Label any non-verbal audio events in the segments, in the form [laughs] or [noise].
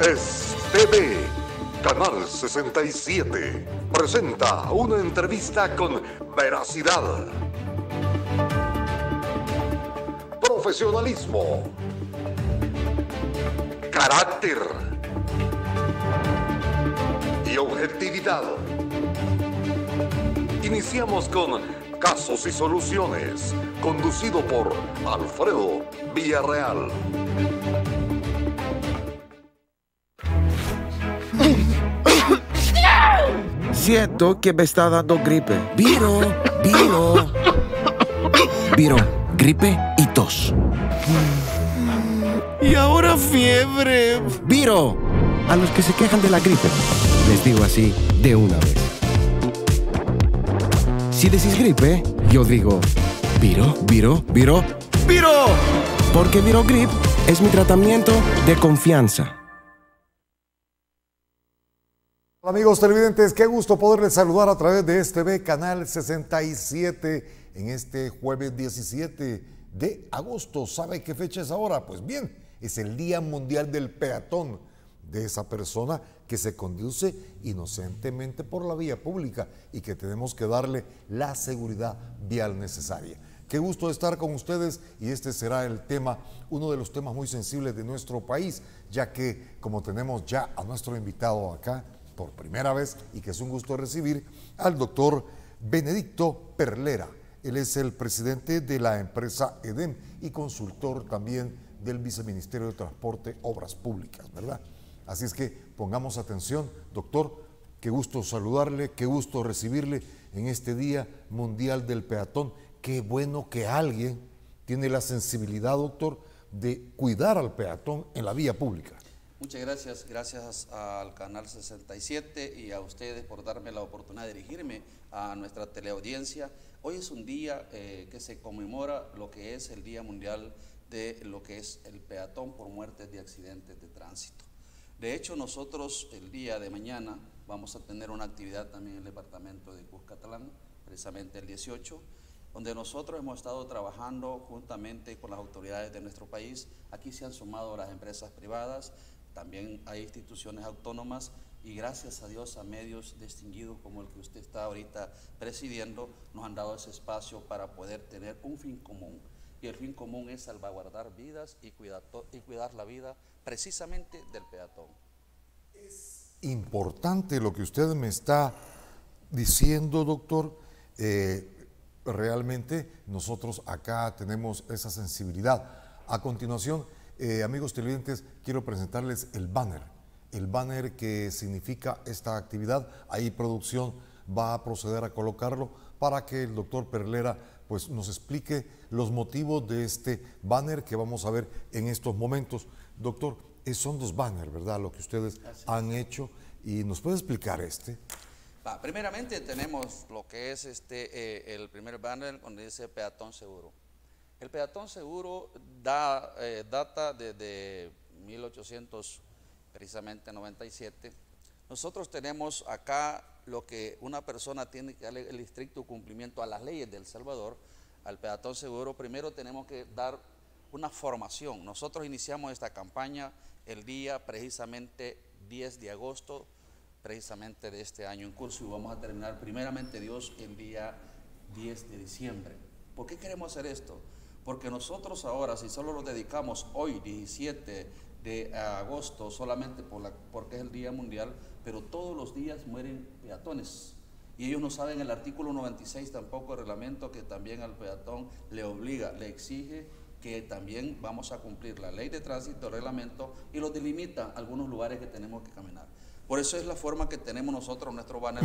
Es TV, Canal 67. Presenta una entrevista con veracidad, profesionalismo, carácter y objetividad. Iniciamos con Casos y Soluciones, conducido por Alfredo Villarreal. Siento que me está dando gripe. Viro, viro. Viro, gripe y tos. Y ahora fiebre. Viro, a los que se quejan de la gripe, les digo así de una vez. Si decís gripe, yo digo, viro, viro, viro, viro. Porque Viro Grip es mi tratamiento de confianza. Amigos televidentes, qué gusto poderles saludar a través de este B Canal 67 en este jueves 17 de agosto. ¿Sabe qué fecha es ahora? Pues bien, es el Día Mundial del Peatón, de esa persona que se conduce inocentemente por la vía pública y que tenemos que darle la seguridad vial necesaria. Qué gusto estar con ustedes y este será el tema, uno de los temas muy sensibles de nuestro país, ya que como tenemos ya a nuestro invitado acá por primera vez y que es un gusto recibir al doctor Benedicto Perlera. Él es el presidente de la empresa EDEM y consultor también del Viceministerio de Transporte, Obras Públicas, ¿verdad? Así es que pongamos atención, doctor, qué gusto saludarle, qué gusto recibirle en este Día Mundial del Peatón. Qué bueno que alguien tiene la sensibilidad, doctor, de cuidar al peatón en la vía pública. Muchas gracias, gracias al Canal 67 y a ustedes por darme la oportunidad de dirigirme a nuestra teleaudiencia. Hoy es un día eh, que se conmemora lo que es el Día Mundial de lo que es el peatón por muertes de accidentes de tránsito. De hecho, nosotros el día de mañana vamos a tener una actividad también en el departamento de Cuscatlán, precisamente el 18, donde nosotros hemos estado trabajando juntamente con las autoridades de nuestro país. Aquí se han sumado las empresas privadas, también hay instituciones autónomas y gracias a Dios a medios distinguidos como el que usted está ahorita presidiendo, nos han dado ese espacio para poder tener un fin común. Y el fin común es salvaguardar vidas y cuidar, y cuidar la vida precisamente del peatón. Es importante lo que usted me está diciendo, doctor. Eh, realmente nosotros acá tenemos esa sensibilidad. A continuación, eh, amigos televidentes, quiero presentarles el banner. El banner que significa esta actividad. Ahí producción va a proceder a colocarlo para que el doctor Perlera pues, nos explique los motivos de este banner que vamos a ver en estos momentos. Doctor, son dos banners, ¿verdad? Lo que ustedes han hecho. ¿Y nos puede explicar este? primeramente tenemos lo que es este, eh, el primer banner donde dice peatón seguro. El peatón seguro da, eh, data desde 1800, precisamente 97. Nosotros tenemos acá lo que una persona tiene que darle el estricto cumplimiento a las leyes del Salvador, al peatón seguro. Primero tenemos que dar una formación. Nosotros iniciamos esta campaña el día precisamente 10 de agosto, precisamente de este año en curso, y vamos a terminar primeramente Dios el día 10 de diciembre. ¿Por qué queremos hacer esto? Porque nosotros ahora, si solo nos dedicamos hoy, 17 de agosto, solamente por la, porque es el Día Mundial, pero todos los días mueren peatones. Y ellos no saben el artículo 96 tampoco el reglamento que también al peatón le obliga, le exige que también vamos a cumplir la ley de tránsito, el reglamento y lo delimita algunos lugares que tenemos que caminar. Por eso es la forma que tenemos nosotros nuestro banner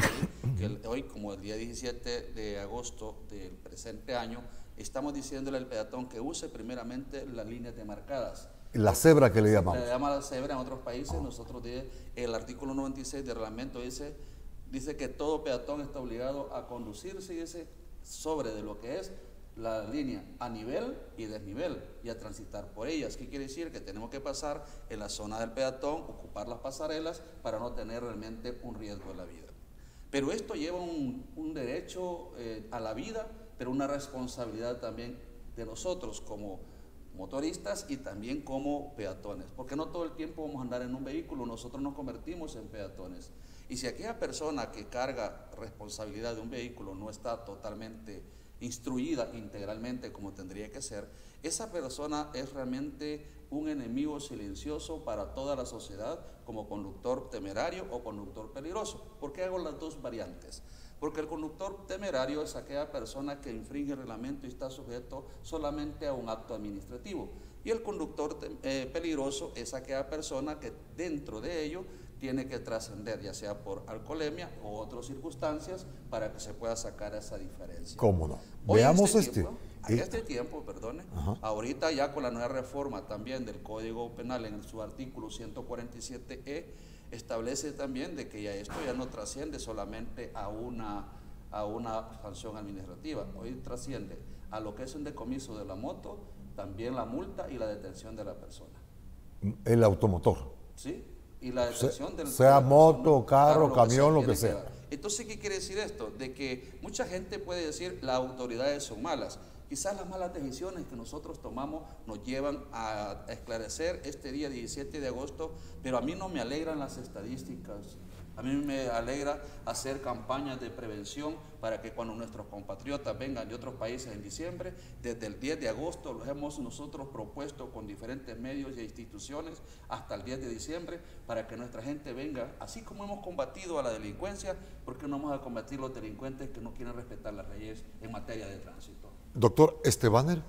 que hoy como el día 17 de agosto del presente año, estamos diciéndole al peatón que use primeramente las líneas demarcadas. La cebra que le llamamos. Le llama la cebra en otros países. Nosotros, el artículo 96 del reglamento dice, dice que todo peatón está obligado a conducirse dice, sobre de lo que es la línea a nivel y desnivel y a transitar por ellas. ¿Qué quiere decir? Que tenemos que pasar en la zona del peatón, ocupar las pasarelas para no tener realmente un riesgo de la vida. Pero esto lleva un, derecho eh, a la vida pero una responsabilidad también de nosotros como motoristas y también como peatones, porque no todo el tiempo vamos a andar en un vehículo, nosotros nos convertimos en peatones. Y si aquella persona que carga responsabilidad de un vehículo no está totalmente instruida integralmente como tendría que ser, esa persona es realmente un enemigo silencioso para toda la sociedad como conductor temerario o conductor peligroso. ¿Por qué hago las dos variantes? Porque el conductor temerario es aquella persona que infringe el reglamento y está sujeto solamente a un acto administrativo. Y el conductor eh, peligroso es aquella persona que dentro de ello tiene que trascender, ya sea por alcoholemia o otras circunstancias, para que se pueda sacar esa diferencia. ¿Cómo no? Veamos este. En este tiempo, perdone, ahorita ya con la nueva reforma también del Código Penal en su artículo 147E, establece también de que ya esto ya no trasciende solamente a una, a una sanción administrativa, hoy trasciende a lo que es un decomiso de la moto, también la multa y la detención de la persona. El automotor. Sí, y la detención del... Sea moto, carro, camión, lo que sea. Entonces, ¿qué quiere decir esto? De que mucha gente puede decir las autoridades son malas. Quizás las malas decisiones que nosotros tomamos nos llevan a esclarecer este día 17 de agosto, pero a mí no me alegran las estadísticas. A mí me alegra hacer campañas de prevención para que cuando nuestros compatriotas vengan de otros países en diciembre, desde el 10 de agosto los hemos nosotros propuesto con diferentes medios e instituciones hasta el 10 de diciembre para que nuestra gente venga, así como hemos combatido a la delincuencia, porque no vamos a combatir los delincuentes que no quieren respetar las leyes en materia de tránsito. Doctor, ¿este banner?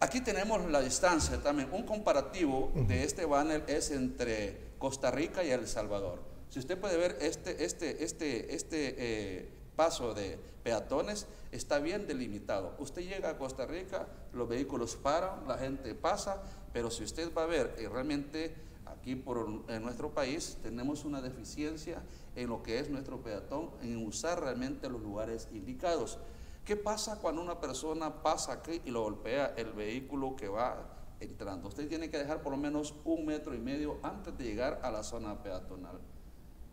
Aquí tenemos la distancia también. Un comparativo de este banner es entre Costa Rica y El Salvador. Si usted puede ver este, este, este, este eh, paso de peatones está bien delimitado. Usted llega a Costa Rica, los vehículos paran, la gente pasa, pero si usted va a ver eh, realmente aquí por en nuestro país tenemos una deficiencia en lo que es nuestro peatón, en usar realmente los lugares indicados. ¿Qué pasa cuando una persona pasa aquí y lo golpea el vehículo que va entrando? Usted tiene que dejar por lo menos un metro y medio antes de llegar a la zona peatonal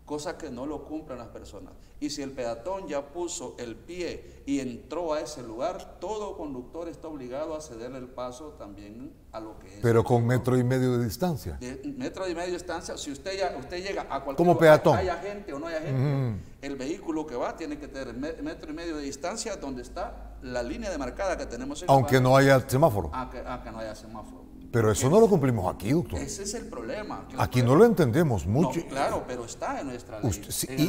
cosa que no lo cumplen las personas. Y si el peatón ya puso el pie y entró a ese lugar, todo conductor está obligado a cederle el paso también a lo que es. Pero con metro y medio de distancia. metro y medio de distancia, si usted ya usted llega a cualquier Como peatón. haya gente o no haya gente, el vehículo que va tiene que tener metro y medio de distancia donde está la línea demarcada que tenemos en Aunque no haya semáforo. Aunque, aunque no haya semáforo. Pero eso no lo cumplimos aquí, doctor. Ese es el problema. Aquí no lo entendemos mucho. claro, pero está en nuestra ley.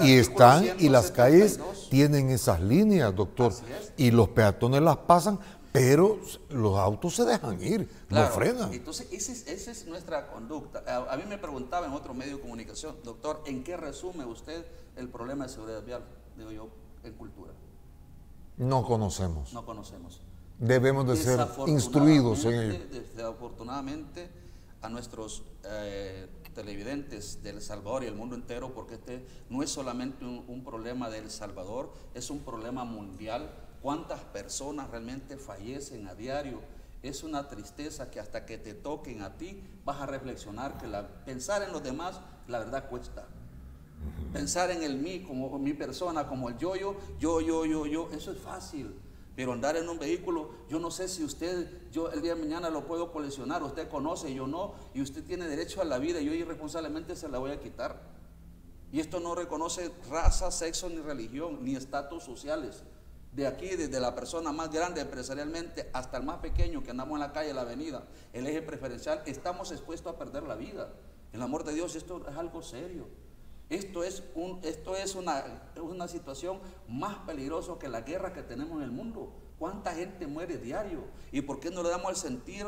y están, y las calles tienen esas líneas, doctor. Y los peatones las pasan, pero los autos se dejan ir, no frenan. Entonces, esa es, nuestra conducta. A, mí me preguntaba en otro medio de comunicación, doctor, ¿en qué resume usted el problema de seguridad vial? Digo yo, en cultura. No conocemos. No conocemos debemos de ser instruidos en ello. Desafortunadamente a nuestros eh, televidentes del Salvador y el mundo entero, porque este no es solamente un, problema del Salvador, es un problema mundial. ¿Cuántas personas realmente fallecen a diario? Es una tristeza que hasta que te toquen a ti vas a reflexionar que la, pensar en los demás, la verdad cuesta. Pensar en el mí como mi persona, como el yo, yo, yo, yo, yo, yo, eso es fácil. Pero andar en un vehículo, yo no sé si usted, yo el día de mañana lo puedo coleccionar, usted conoce, yo no, y usted tiene derecho a la vida yo irresponsablemente se la voy a quitar. Y esto no reconoce raza, sexo, ni religión, ni estatus sociales. De aquí, desde la persona más grande empresarialmente hasta el más pequeño que andamos en la calle, en la avenida, el eje preferencial, estamos expuestos a perder la vida. El amor de Dios, esto es algo serio. Esto es, un, esto es una, una situación más peligrosa que la guerra que tenemos en el mundo. ¿Cuánta gente muere diario? ¿Y por qué no le damos el sentir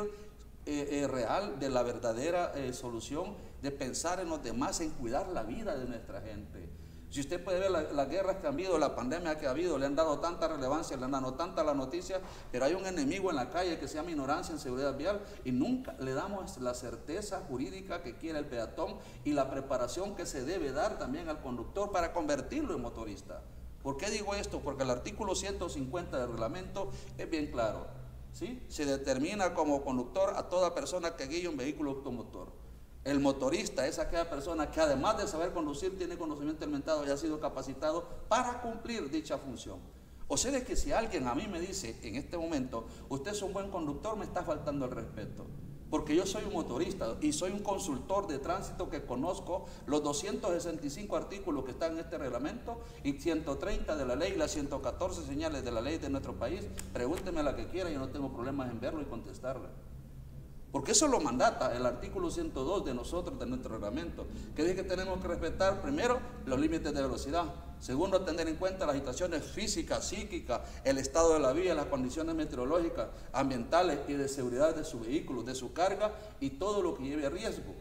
eh, eh, real de la verdadera eh, solución de pensar en los demás, en cuidar la vida de nuestra gente? Si usted puede ver las guerras que han habido, la pandemia que ha habido, le han dado tanta relevancia, le han dado tanta la noticia, pero hay un enemigo en la calle que se llama ignorancia en seguridad vial y nunca le damos la certeza jurídica que quiere el peatón y la preparación que se debe dar también al conductor para convertirlo en motorista. ¿Por qué digo esto? Porque el artículo 150 del reglamento es bien claro. ¿sí? Se determina como conductor a toda persona que guíe un vehículo automotor. El motorista es aquella persona que además de saber conducir tiene conocimiento alimentado y ha sido capacitado para cumplir dicha función. O sea, de que si alguien a mí me dice en este momento, usted es un buen conductor, me está faltando el respeto. Porque yo soy un motorista y soy un consultor de tránsito que conozco los 265 artículos que están en este reglamento y 130 de la ley, las 114 señales de la ley de nuestro país. Pregúnteme la que quiera, yo no tengo problemas en verlo y contestarle. Porque eso lo mandata el artículo 102 de nosotros, de nuestro reglamento, que dice que tenemos que respetar primero los límites de velocidad, segundo tener en cuenta las situaciones físicas, psíquicas, el estado de la vía, las condiciones meteorológicas, ambientales y de seguridad de su vehículo, de su carga y todo lo que lleve riesgo.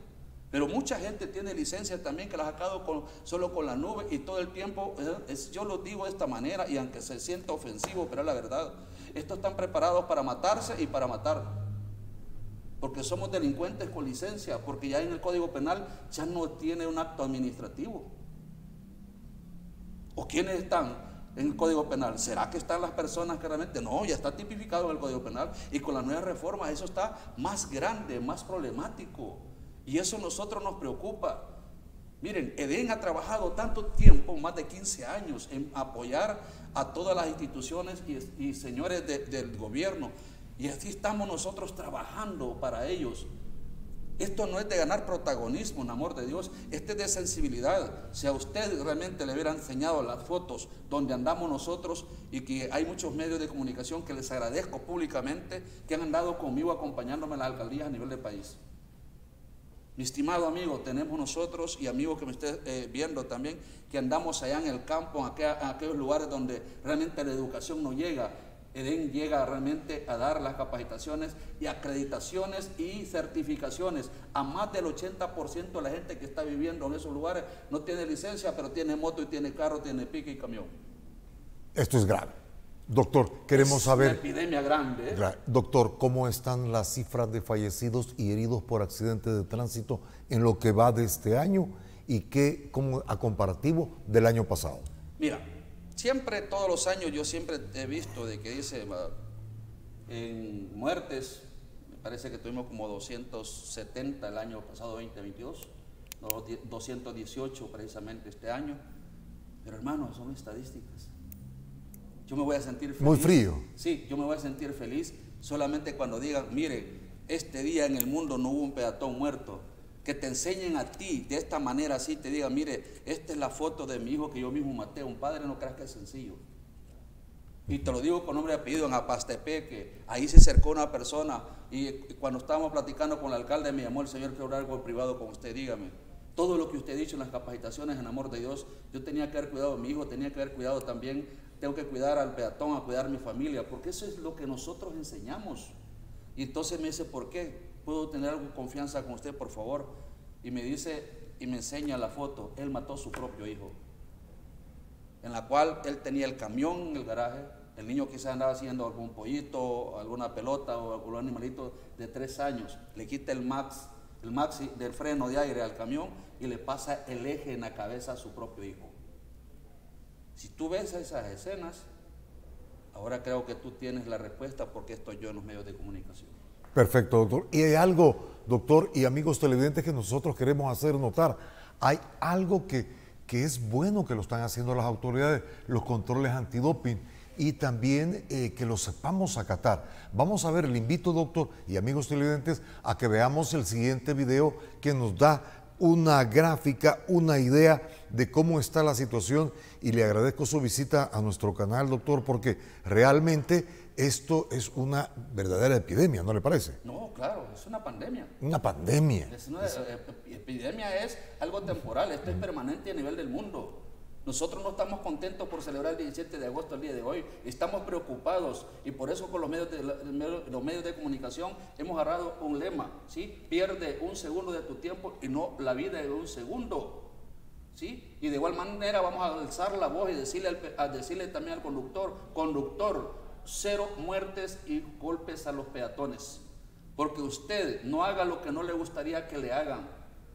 Pero mucha gente tiene licencias también que las ha sacado con, solo con la nube y todo el tiempo, yo lo digo de esta manera y aunque se sienta ofensivo, pero es la verdad, estos están preparados para matarse y para matar porque somos delincuentes con licencia, porque ya en el Código Penal ya no tiene un acto administrativo. ¿O quiénes están en el Código Penal? ¿Será que están las personas que realmente no? Ya está tipificado en el Código Penal y con la nueva reforma eso está más grande, más problemático. Y eso a nosotros nos preocupa. Miren, Edén ha trabajado tanto tiempo, más de 15 años, en apoyar a todas las instituciones y, señores del gobierno y así estamos nosotros trabajando para ellos. Esto no es de ganar protagonismo, en amor de Dios, este es de sensibilidad. Si a usted realmente le hubiera enseñado las fotos donde andamos nosotros y que hay muchos medios de comunicación que les agradezco públicamente que han andado conmigo acompañándome en las alcaldías a nivel del país. Mi estimado amigo, tenemos nosotros y amigo que me esté eh, viendo también, que andamos allá en el campo, en aquellos lugares donde realmente la educación no llega Edén llega realmente a dar las capacitaciones y acreditaciones y certificaciones a más del 80% de la gente que está viviendo en esos lugares. No tiene licencia, pero tiene moto y tiene carro, tiene pique y camión. Esto es grave. Doctor, queremos saber... Una epidemia grande. ¿eh? Doctor, ¿cómo están las cifras de fallecidos y heridos por accidentes de tránsito en lo que va de este año y qué como a comparativo del año pasado? Mira, Siempre, todos los años, yo siempre he visto de que dice, en muertes, me parece que tuvimos como 270 el año pasado 2022, 218 precisamente este año, pero hermanos, son estadísticas. Yo me voy a sentir feliz. Muy frío. Sí, yo me voy a sentir feliz solamente cuando digan, mire, este día en el mundo no hubo un peatón muerto, que te enseñen a ti de esta manera así, te digan, mire, esta es la foto de mi hijo que yo mismo maté. Un padre no creas que es sencillo. Y te lo digo con nombre y apellido en Apastepeque. Ahí se acercó una persona y cuando estábamos platicando con el alcalde me llamó el Señor, quiero hablar algo privado con usted, dígame. Todo lo que usted ha dicho en las capacitaciones en amor de Dios, yo tenía que haber cuidado a mi hijo, tenía que haber cuidado también, tengo que cuidar al peatón, a cuidar a mi familia, porque eso es lo que nosotros enseñamos. Y entonces me dice, ¿por qué? ¿Puedo tener algo confianza con usted, por favor? Y me dice y me enseña la foto. Él mató a su propio hijo. En la cual él tenía el camión en el garaje. El niño quizás andaba haciendo algún pollito, alguna pelota o algún animalito de tres años. Le quita el max, el maxi del freno de aire al camión y le pasa el eje en la cabeza a su propio hijo. Si tú ves esas escenas, ahora creo que tú tienes la respuesta porque estoy yo en los medios de comunicación. Perfecto, doctor. Y hay algo, doctor y amigos televidentes, que nosotros queremos hacer notar. Hay algo que, que es bueno que lo están haciendo las autoridades, los controles antidoping, y también eh, que lo sepamos acatar. Vamos a ver, le invito, doctor y amigos televidentes, a que veamos el siguiente video que nos da una gráfica, una idea de cómo está la situación y le agradezco su visita a nuestro canal, doctor, porque realmente esto es una verdadera epidemia, ¿no le parece? No, claro, es una pandemia. Una pandemia. Es una, eh, epidemia es algo temporal, esto es permanente a nivel del mundo. Nosotros no estamos contentos por celebrar el 17 de agosto, el día de hoy. Estamos preocupados y por eso con los medios de, los medios de comunicación hemos agarrado un lema, ¿sí? Pierde un segundo de tu tiempo y no la vida de un segundo. ¿Sí? Y de igual manera vamos a alzar la voz y decirle, a decirle también al conductor, conductor, cero muertes y golpes a los peatones. Porque usted no haga lo que no le gustaría que le hagan.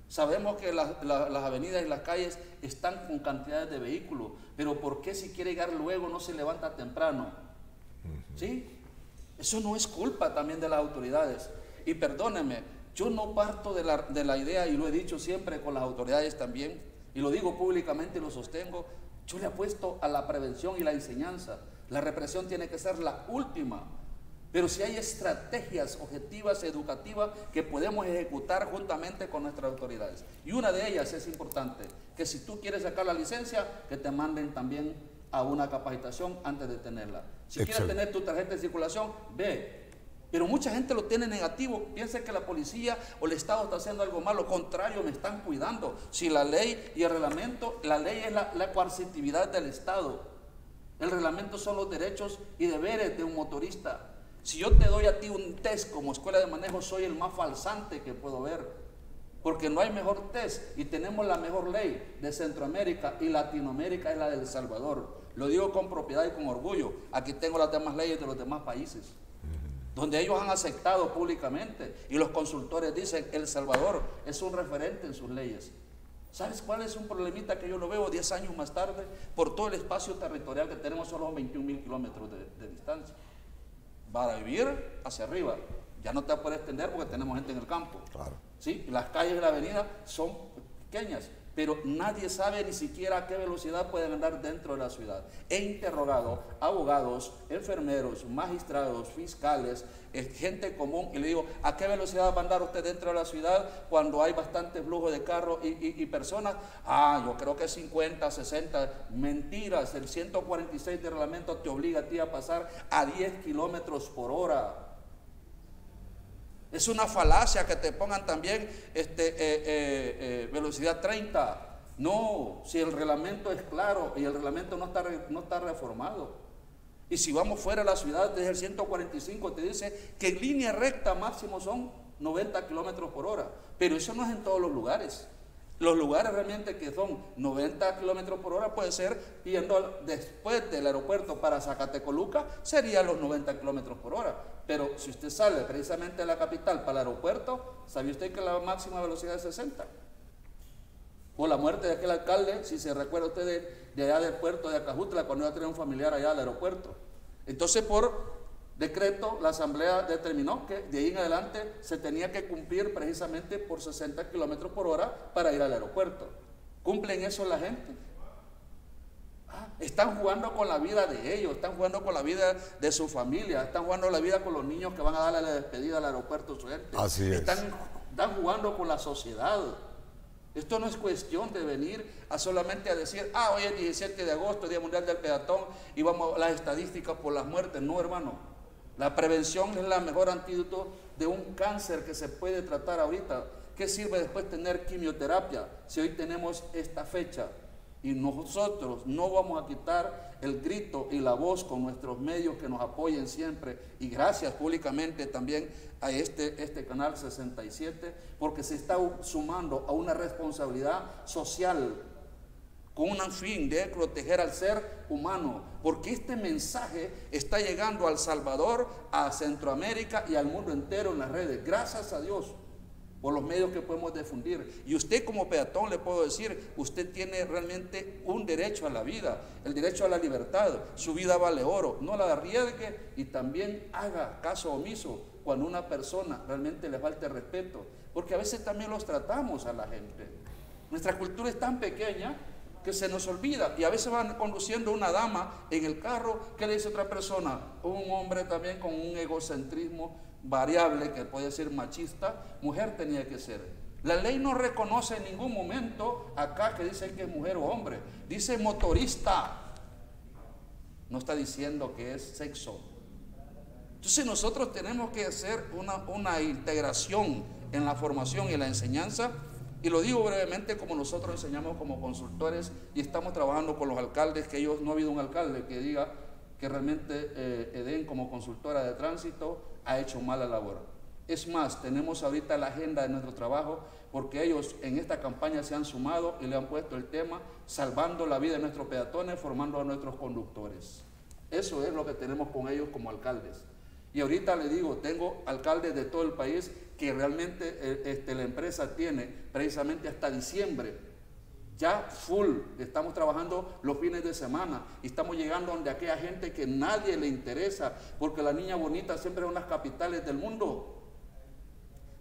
Sabemos que las avenidas y las calles están con cantidades de vehículos, pero ¿por qué si quiere llegar luego no se levanta temprano? ¿Sí? Eso no es culpa también de las autoridades. Y perdónenme, yo no parto de la, de la idea, y lo he dicho siempre con las autoridades también, y lo digo públicamente y lo sostengo, yo le apuesto a la prevención y la enseñanza. La represión tiene que ser la última. Pero si hay estrategias objetivas, educativas que podemos ejecutar juntamente con nuestras autoridades. Y una de ellas es importante, que si tú quieres sacar la licencia, que te manden también a una capacitación antes de tenerla. Si quieres tener tu tarjeta de circulación, ve. Pero mucha gente lo tiene negativo, piensa que la policía o el Estado está haciendo algo malo, contrario, me están cuidando. Si la ley y el reglamento, la ley es la, la coercitividad del Estado. El reglamento son los derechos y deberes de un motorista. Si yo te doy a ti un test como escuela de manejo, soy el más falsante que puedo ver. Porque no hay mejor test y tenemos la mejor ley de Centroamérica y Latinoamérica es la de El Salvador. Lo digo con propiedad y con orgullo. Aquí tengo las demás leyes de los demás países donde ellos han aceptado públicamente y los consultores dicen El Salvador es un referente en sus leyes. ¿Sabes cuál es un problemita que yo lo veo 10 años más tarde? Por todo el espacio territorial que tenemos, solo 21 mil kilómetros de, de distancia. Para vivir hacia arriba, ya no te puedes extender porque tenemos gente en el campo. Claro. ¿sí? Las calles de la avenida son pequeñas, pero nadie sabe ni siquiera a qué velocidad pueden andar dentro de la ciudad. He interrogado abogados, enfermeros, magistrados, fiscales, eh, gente común y le digo, ¿a qué velocidad va a andar usted dentro de la ciudad cuando hay bastante flujo de carros y, personas? Ah, yo creo que 50, 60, mentiras. El 146 de reglamento te obliga a ti a pasar a 10 kilómetros por hora. Es una falacia que te pongan también este, eh, eh, eh, velocidad 30. No, si el reglamento es claro y el reglamento no está, no está reformado. Y si vamos fuera de la ciudad, desde el 145 te dice que en línea recta máximo son 90 kilómetros por hora. Pero eso no es en todos los lugares. Los lugares realmente que son 90 kilómetros por hora puede ser yendo después del aeropuerto para Zacatecoluca, sería los 90 kilómetros por hora. Pero si usted sale precisamente de la capital para el aeropuerto, ¿sabía usted que la máxima velocidad es 60? Por la muerte de aquel alcalde, si se recuerda usted de, allá del puerto de Acajutla, cuando iba a un familiar allá al aeropuerto. Entonces, por decreto, la asamblea determinó que de ahí en adelante se tenía que cumplir precisamente por 60 kilómetros por hora para ir al aeropuerto. ¿Cumplen eso la gente? Ah, Están jugando con la vida de ellos, están jugando con la vida de su familia, están jugando la vida con los niños que van a darle la despedida al aeropuerto a su gente. Así es. Están, están jugando con la sociedad. Esto no es cuestión de venir a solamente a decir, ah, hoy es 17 de agosto, Día Mundial del Peatón, y vamos a las estadísticas por las muertes. No, hermano. La prevención es la mejor antídoto de un cáncer que se puede tratar ahorita. ¿Qué sirve después tener quimioterapia si hoy tenemos esta fecha? Y nosotros no vamos a quitar el grito y la voz con nuestros medios que nos apoyen siempre. Y gracias públicamente también a este, este canal 67, porque se está sumando a una responsabilidad social con un fin de proteger al ser humano, porque este mensaje está llegando al Salvador, a Centroamérica y al mundo entero en las redes. Gracias a Dios por los medios que podemos difundir. Y usted como peatón le puedo decir, usted tiene realmente un derecho a la vida, el derecho a la libertad. Su vida vale oro, no la arriesgue y también haga caso omiso cuando una persona realmente le falte respeto, porque a veces también los tratamos a la gente. Nuestra cultura es tan pequeña que se nos olvida y a veces van conduciendo una dama en el carro, ¿qué le dice otra persona? Un hombre también con un egocentrismo variable que puede ser machista, mujer tenía que ser. La ley no reconoce en ningún momento acá que dice que es mujer o hombre, dice motorista. No está diciendo que es sexo. Entonces nosotros tenemos que hacer una, una integración en la formación y la enseñanza. Y lo digo brevemente como nosotros enseñamos como consultores y estamos trabajando con los alcaldes, que ellos no ha habido un alcalde que diga que realmente eh, EDEN como consultora de tránsito ha hecho mala labor. Es más, tenemos ahorita la agenda de nuestro trabajo porque ellos en esta campaña se han sumado y le han puesto el tema salvando la vida de nuestros peatones, formando a nuestros conductores. Eso es lo que tenemos con ellos como alcaldes. Y ahorita le digo, tengo alcaldes de todo el país que realmente eh, este, la empresa tiene precisamente hasta diciembre. Ya full, estamos trabajando los fines de semana y estamos llegando donde aquella gente que nadie le interesa, porque la niña bonita siempre es en las capitales del mundo,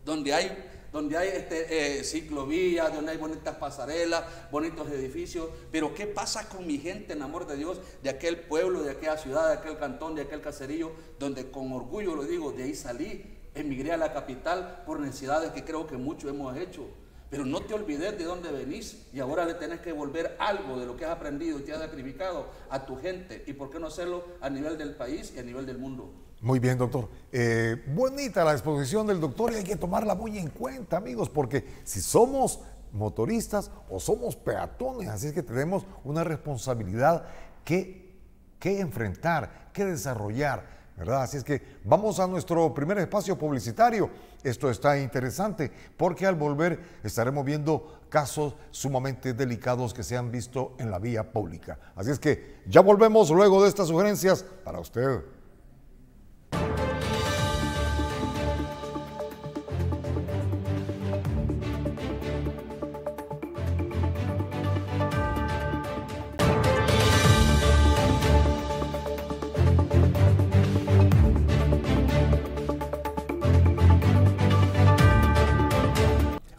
donde hay donde hay este, eh, ciclovías, donde hay bonitas pasarelas, bonitos edificios. Pero ¿qué pasa con mi gente en amor de Dios, de aquel pueblo, de aquella ciudad, de aquel cantón, de aquel caserío, donde con orgullo lo digo, de ahí salí, emigré a la capital por necesidades que creo que muchos hemos hecho. Pero no te olvides de dónde venís y ahora le tenés que devolver algo de lo que has aprendido y te has sacrificado a tu gente. ¿Y por qué no hacerlo a nivel del país y a nivel del mundo? Muy bien, doctor. Eh, bonita la exposición del doctor y hay que tomarla muy en cuenta, amigos, porque si somos motoristas o somos peatones, así es que tenemos una responsabilidad que, que enfrentar, que desarrollar. ¿Verdad? Así es que vamos a nuestro primer espacio publicitario. Esto está interesante porque al volver estaremos viendo casos sumamente delicados que se han visto en la vía pública. Así es que ya volvemos luego de estas sugerencias para usted.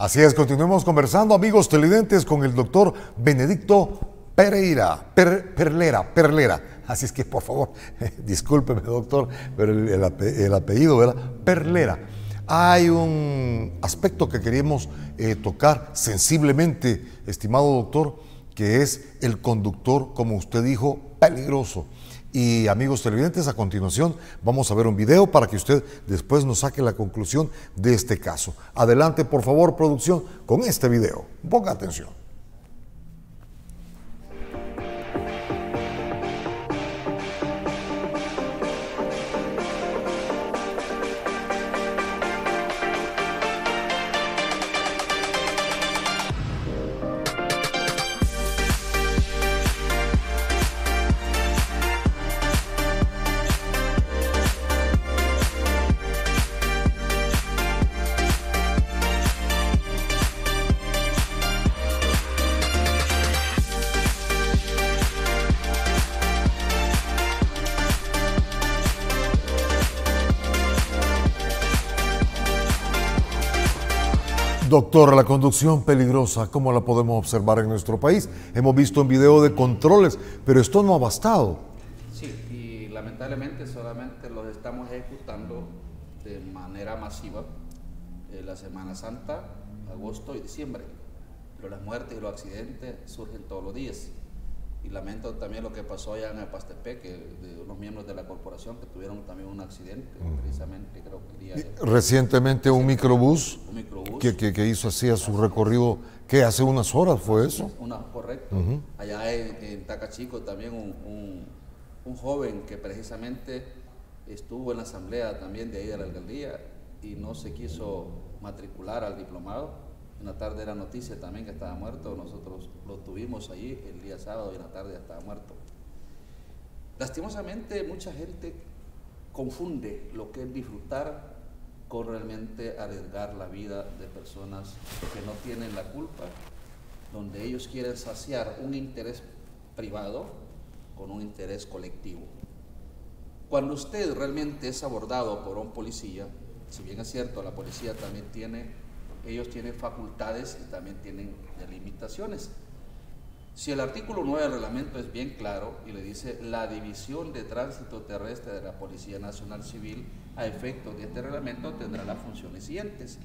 Así es, continuemos conversando, amigos televidentes, con el doctor Benedicto Pereira, Perlera, Perlera. Así es que, por favor, [laughs] discúlpeme, doctor, pero el, apellido, ¿verdad? Perlera. Hay un aspecto que queríamos eh, tocar sensiblemente, estimado doctor, que es el conductor, como usted dijo, peligroso. Y amigos televidentes, a continuación vamos a ver un video para que usted después nos saque la conclusión de este caso. Adelante, por favor, producción, con este video. Ponga atención. Doctor, la conducción peligrosa, ¿cómo la podemos observar en nuestro país? Hemos visto un video de controles, pero esto no ha bastado. Sí, y lamentablemente solamente los estamos ejecutando de manera masiva en la Semana Santa, agosto y diciembre. Pero las muertes y los accidentes surgen todos los días. Y lamento también lo que pasó allá en el Pastepec, de unos miembros de la corporación que tuvieron también un accidente, precisamente, creo que Recientemente un microbús, Que, que, hizo así a su recorrido, que hace unas horas fue eso. Una, correcto. Allá en, Tacachico también un, un, joven que precisamente estuvo en la asamblea también de ahí de la alcaldía y no se quiso matricular al diplomado en la tarde era noticia también que estaba muerto, nosotros lo tuvimos allí el día sábado y en la tarde estaba muerto. Lastimosamente mucha gente confunde lo que es disfrutar con realmente arriesgar la vida de personas que no tienen la culpa, donde ellos quieren saciar un interés privado con un interés colectivo. Cuando usted realmente es abordado por un policía, si bien es cierto, la policía también tiene ellos tienen facultades y también tienen limitaciones. Si el artículo 9 del reglamento es bien claro y le dice la división de tránsito terrestre de la Policía Nacional Civil a efecto de este reglamento tendrá las funciones siguientes.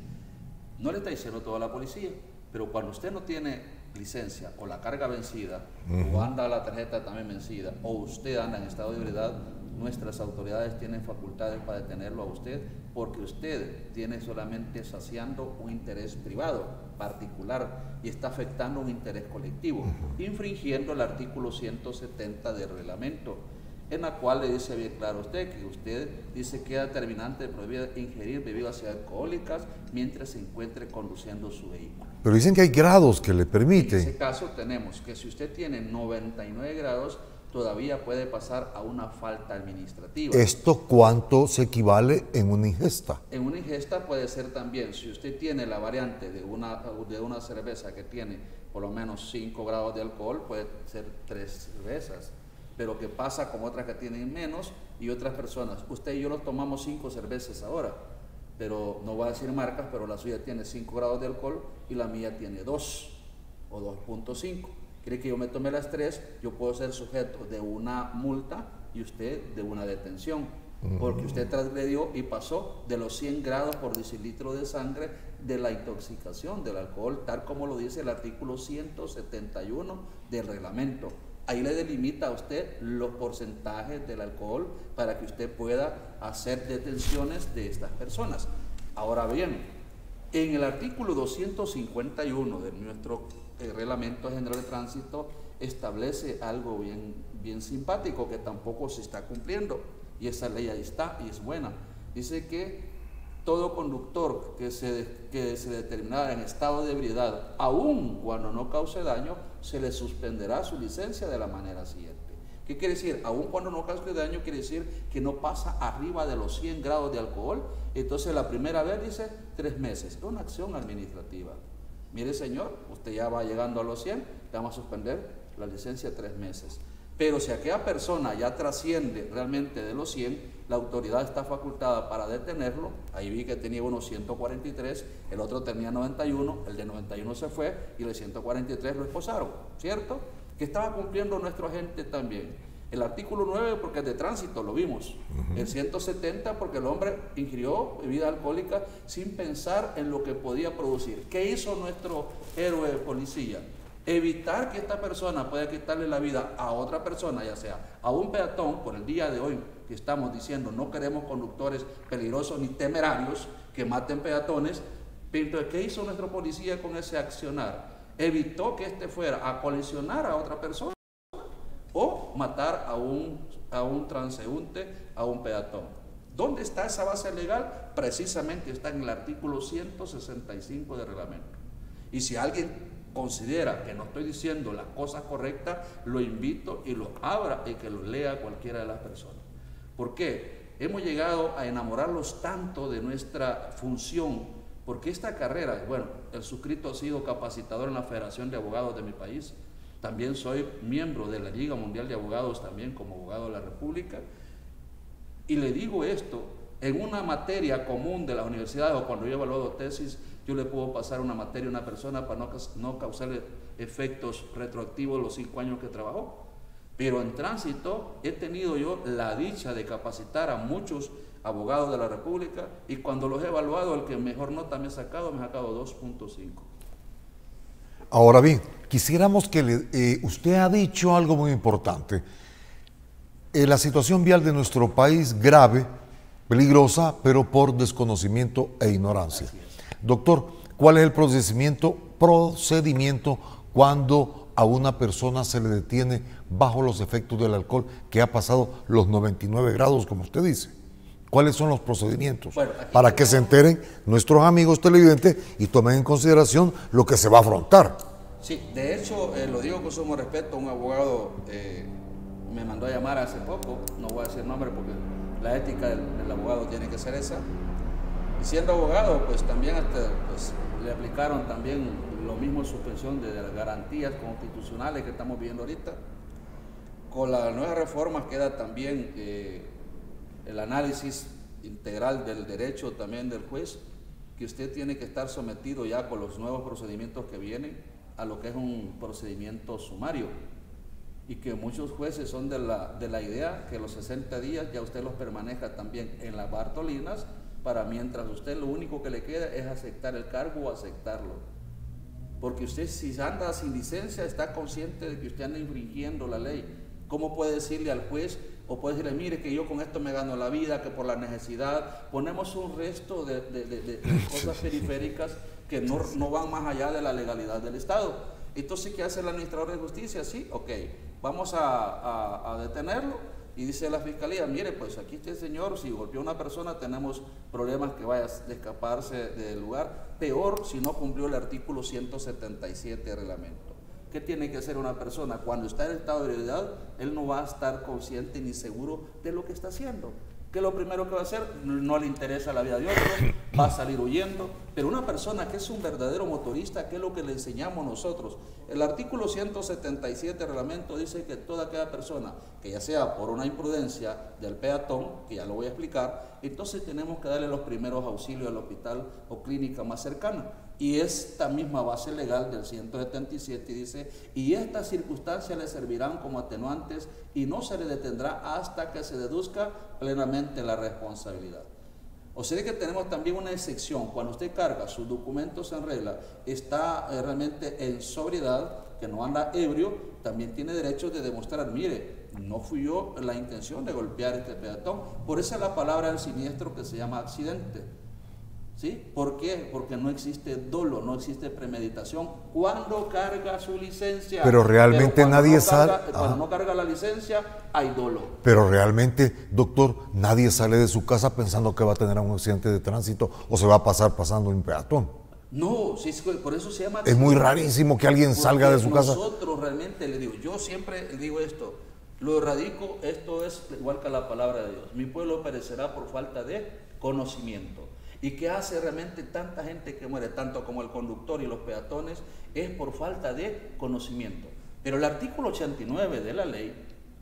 No le está diciendo toda la policía, pero cuando usted no tiene licencia o la carga vencida o anda la tarjeta también vencida o usted anda en estado de ebriedad, nuestras autoridades tienen facultades para detenerlo a usted porque usted tiene solamente saciando un interés privado, particular, y está afectando un interés colectivo, infringiendo el artículo 170 del reglamento, en la cual le dice bien claro a usted que usted dice que es determinante de prohibir ingerir bebidas alcohólicas mientras se encuentre conduciendo su vehículo. Pero dicen que hay grados que le permiten. En ese caso tenemos que si usted tiene 99 grados, todavía puede pasar a una falta administrativa. ¿Esto cuánto se equivale en una ingesta? En una ingesta puede ser también, si usted tiene la variante de una, de una cerveza que tiene por lo menos 5 grados de alcohol, puede ser 3 cervezas. Pero ¿qué pasa con otras que tienen menos y otras personas? Usted y yo nos tomamos 5 cervezas ahora, pero no voy a decir marcas, pero la suya tiene 5 grados de alcohol y la mía tiene 2 o 2.5. Quiere que yo me tome las tres, yo puedo ser sujeto de una multa y usted de una detención, porque usted transgredió y pasó de los 100 grados por decilitro de sangre de la intoxicación del alcohol, tal como lo dice el artículo 171 del reglamento. Ahí le delimita a usted los porcentajes del alcohol para que usted pueda hacer detenciones de estas personas. Ahora bien, en el artículo 251 de nuestro eh, Reglamento General de Tránsito establece algo bien, bien simpático que tampoco se está cumpliendo. Y esa ley ahí está y es buena. Dice que todo conductor que se, que se determinara en estado de ebriedad, aun cuando no cause daño, se le suspenderá su licencia de la manera siguiente. ¿Qué quiere decir? Aun cuando no cause daño, quiere decir que no pasa arriba de los 100 grados de alcohol. Entonces la primera vez dice tres meses. Es una acción administrativa. Mire señor, usted ya va llegando a los 100, le vamos a suspender la licencia tres meses. Pero si aquella persona ya trasciende realmente de los 100, la autoridad está facultada para detenerlo. Ahí vi que tenía uno 143, el otro tenía 91, el de 91 se fue y el de 143 lo esposaron, ¿cierto? Que estaba cumpliendo nuestro agente también. El artículo 9 porque es de tránsito, lo vimos. El 170 porque el hombre ingirió bebida alcohólica sin pensar en lo que podía producir. ¿Qué hizo nuestro héroe policía? Evitar que esta persona pueda quitarle la vida a otra persona, ya sea a un peatón, por el día de hoy que estamos diciendo no queremos conductores peligrosos ni temerarios que maten peatones. Entonces, ¿qué hizo nuestro policía con ese accionar? Evitó que éste fuera a colisionar a otra persona matar a un, a un transeúnte, a un peatón. ¿Dónde está esa base legal? Precisamente está en el artículo 165 del reglamento. Y si alguien considera que no estoy diciendo las cosas correctas, lo invito y lo abra y que lo lea cualquiera de las personas. ¿Por qué? Hemos llegado a enamorarlos tanto de nuestra función, porque esta carrera, bueno, el suscrito ha sido capacitador en la Federación de Abogados de mi país, también soy miembro de la Liga Mundial de Abogados, también como abogado de la República, y le digo esto, en una materia común de la universidad o cuando yo evaluado tesis, yo le puedo pasar una materia a una persona para no, no causarle efectos retroactivos los cinco años que trabajó. Pero en tránsito he tenido yo la dicha de capacitar a muchos abogados de la República y cuando los he evaluado, el que mejor nota me ha sacado, me ha sacado 2.5. Ahora bien, quisiéramos que le, eh, usted ha dicho algo muy importante. Eh, la situación vial de nuestro país grave, peligrosa, pero por desconocimiento e ignorancia. Doctor, ¿cuál es el procedimiento, procedimiento cuando a una persona se le detiene bajo los efectos del alcohol que ha pasado los 99 grados, como usted dice? ¿Cuáles son los procedimientos? para que se enteren nuestros amigos televidentes y tomen en consideración lo que se va a afrontar. Sí, de hecho, eh, lo digo con sumo respeto, un abogado eh, me mandó a llamar hace poco, no voy a decir nombre porque la ética del, del abogado tiene que ser esa, siendo abogado, pues también pues, le aplicaron también lo mismo suspensión de las garantías constitucionales que estamos viendo ahorita. Con las nuevas reformas queda también eh, el análisis integral del derecho también del juez, que usted tiene que estar sometido ya con los nuevos procedimientos que vienen a lo que es un procedimiento sumario y que muchos jueces son de la, de la idea que los 60 días ya usted los permanezca también en las Bartolinas para mientras usted lo único que le queda es aceptar el cargo o aceptarlo. Porque usted si anda sin licencia está consciente de que usted anda infringiendo la ley. ¿Cómo puede decirle al juez o puede decirle, mire que yo con esto me gano la vida, que por la necesidad ponemos un resto de, [laughs] cosas periféricas que no, no, van más allá de la legalidad del Estado? Entonces, ¿qué hace el administrador de justicia? Sí, ok, vamos a, a detenerlo y dice la fiscalía, mire, pues aquí este señor, si golpeó a una persona, tenemos problemas que vaya a escaparse del lugar. Peor si no cumplió el artículo 177 del reglamento. ¿Qué tiene que hacer una persona? Cuando está en estado de ebriedad, él no va a estar consciente ni seguro de lo que está haciendo. ¿Qué es lo primero que va a hacer? No le interesa la vida de otro, va a salir huyendo. Pero una persona que es un verdadero motorista, ¿qué es lo que le enseñamos nosotros? El artículo 177 del reglamento dice que toda aquella persona, que ya sea por una imprudencia del peatón, que ya lo voy a explicar, entonces tenemos que darle los primeros auxilios al hospital o clínica más cercana. Y esta misma base legal del 177 dice, y estas circunstancias le servirán como atenuantes y no se le detendrá hasta que se deduzca plenamente la responsabilidad. O sea que tenemos también una excepción. Cuando usted carga sus documentos en regla, está eh, realmente en sobriedad, que no anda ebrio, también tiene derecho de demostrar, mire, no fui yo la intención de golpear este peatón. Por eso es la palabra del siniestro que se llama accidente. ¿Sí? ¿Por qué? Porque no existe dolo, no existe premeditación cuando carga su licencia. Pero realmente nadie sabe. Cuando no carga la licencia, hay dolo. Pero realmente, doctor, nadie sale de su casa pensando que va a tener un accidente de tránsito o se va a pasar pasando un peatón. No, sí, por eso se llama. Es muy rarísimo que alguien salga de su casa. Nosotros realmente le digo, yo siempre digo esto, lo radico, esto es igual que la palabra de Dios. Mi pueblo perecerá por falta de conocimiento. ¿Y qué hace realmente tanta gente que muere, tanto como el conductor y los peatones? Es por falta de conocimiento. Pero el artículo 89 de la ley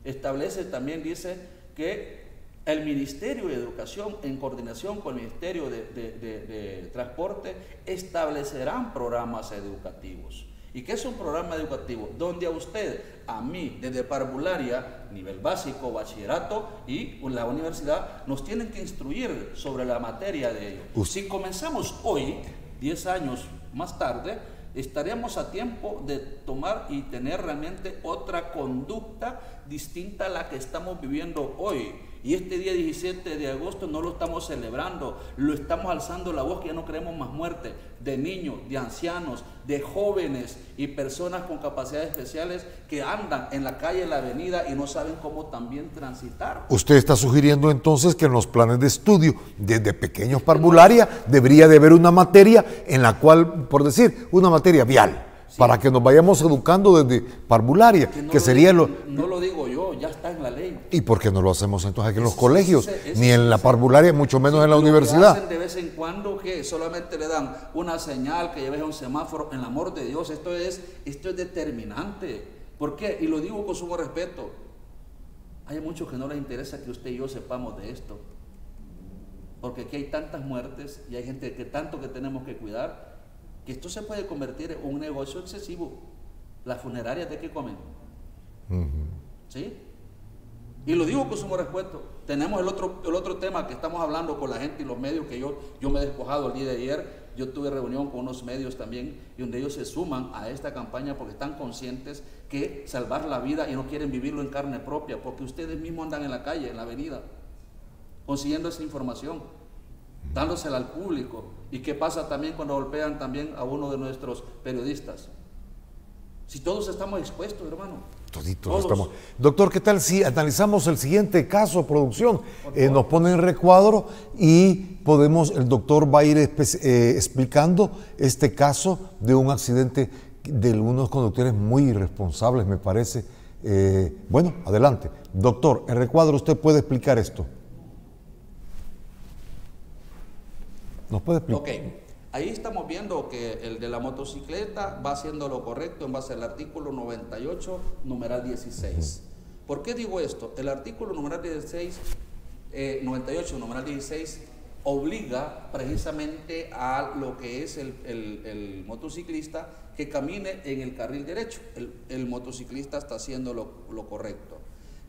establece también, dice que el Ministerio de Educación, en coordinación con el Ministerio de Transporte, establecerán programas educativos. ¿Y qué es un programa educativo? Donde a usted, a mí, desde parvularia, nivel básico, bachillerato y la universidad, nos tienen que instruir sobre la materia de ello. Si comenzamos hoy, 10 años más tarde, estaremos a tiempo de tomar y tener realmente otra conducta distinta a la que estamos viviendo hoy. Y este día 17 de agosto no lo estamos celebrando, lo estamos alzando la voz que ya no queremos más muerte. De niños, de ancianos, de jóvenes y personas con capacidades especiales que andan en la calle, en la avenida y no saben cómo también transitar. Usted está sugiriendo entonces que en los planes de estudio desde pequeños parvularia debería de haber una materia en la cual, por decir, una materia vial para que nos vayamos educando desde parvularia, que, sería lo... No lo digo yo, ya está en la ley. ¿Y por qué no lo hacemos entonces aquí en los colegios? Ni en la parvularia, mucho menos en la universidad. Hacen de vez en cuando que solamente le dan una señal, que lleves un semáforo, en el amor de Dios, esto es, esto es determinante. ¿Por qué? Y lo digo con sumo respeto. Hay muchos que no les interesa que usted y yo sepamos de esto. Porque aquí hay tantas muertes y hay gente que tanto que tenemos que cuidar que esto se puede convertir en un negocio excesivo. Las funerarias de qué comen. ¿Sí? Y lo digo con sumo respeto. Tenemos el otro, el otro tema que estamos hablando con la gente y los medios que yo, yo me he despojado el día de ayer. Yo tuve reunión con unos medios también y donde ellos se suman a esta campaña porque están conscientes que salvar la vida y no quieren vivirlo en carne propia porque ustedes mismos andan en la calle, en la avenida, consiguiendo esa información dándosela al público. ¿Y qué pasa también cuando golpean también a uno de nuestros periodistas? Si todos estamos expuestos, hermano. Toditos estamos. Doctor, ¿qué tal si analizamos el siguiente caso, producción? Eh, nos pone en recuadro y podemos, el doctor va a ir eh, explicando este caso de un accidente de unos conductores muy irresponsables, me parece. Eh, bueno, adelante. Doctor, en recuadro usted puede explicar esto. ¿Nos puede explicar? Ahí estamos viendo que el de la motocicleta va haciendo lo correcto en base al artículo 98, numeral 16. ¿Por qué digo esto? El artículo numeral 16, 98, eh, numeral 16, obliga precisamente a lo que es el, motociclista que camine en el carril derecho. El, motociclista está haciendo lo, lo correcto.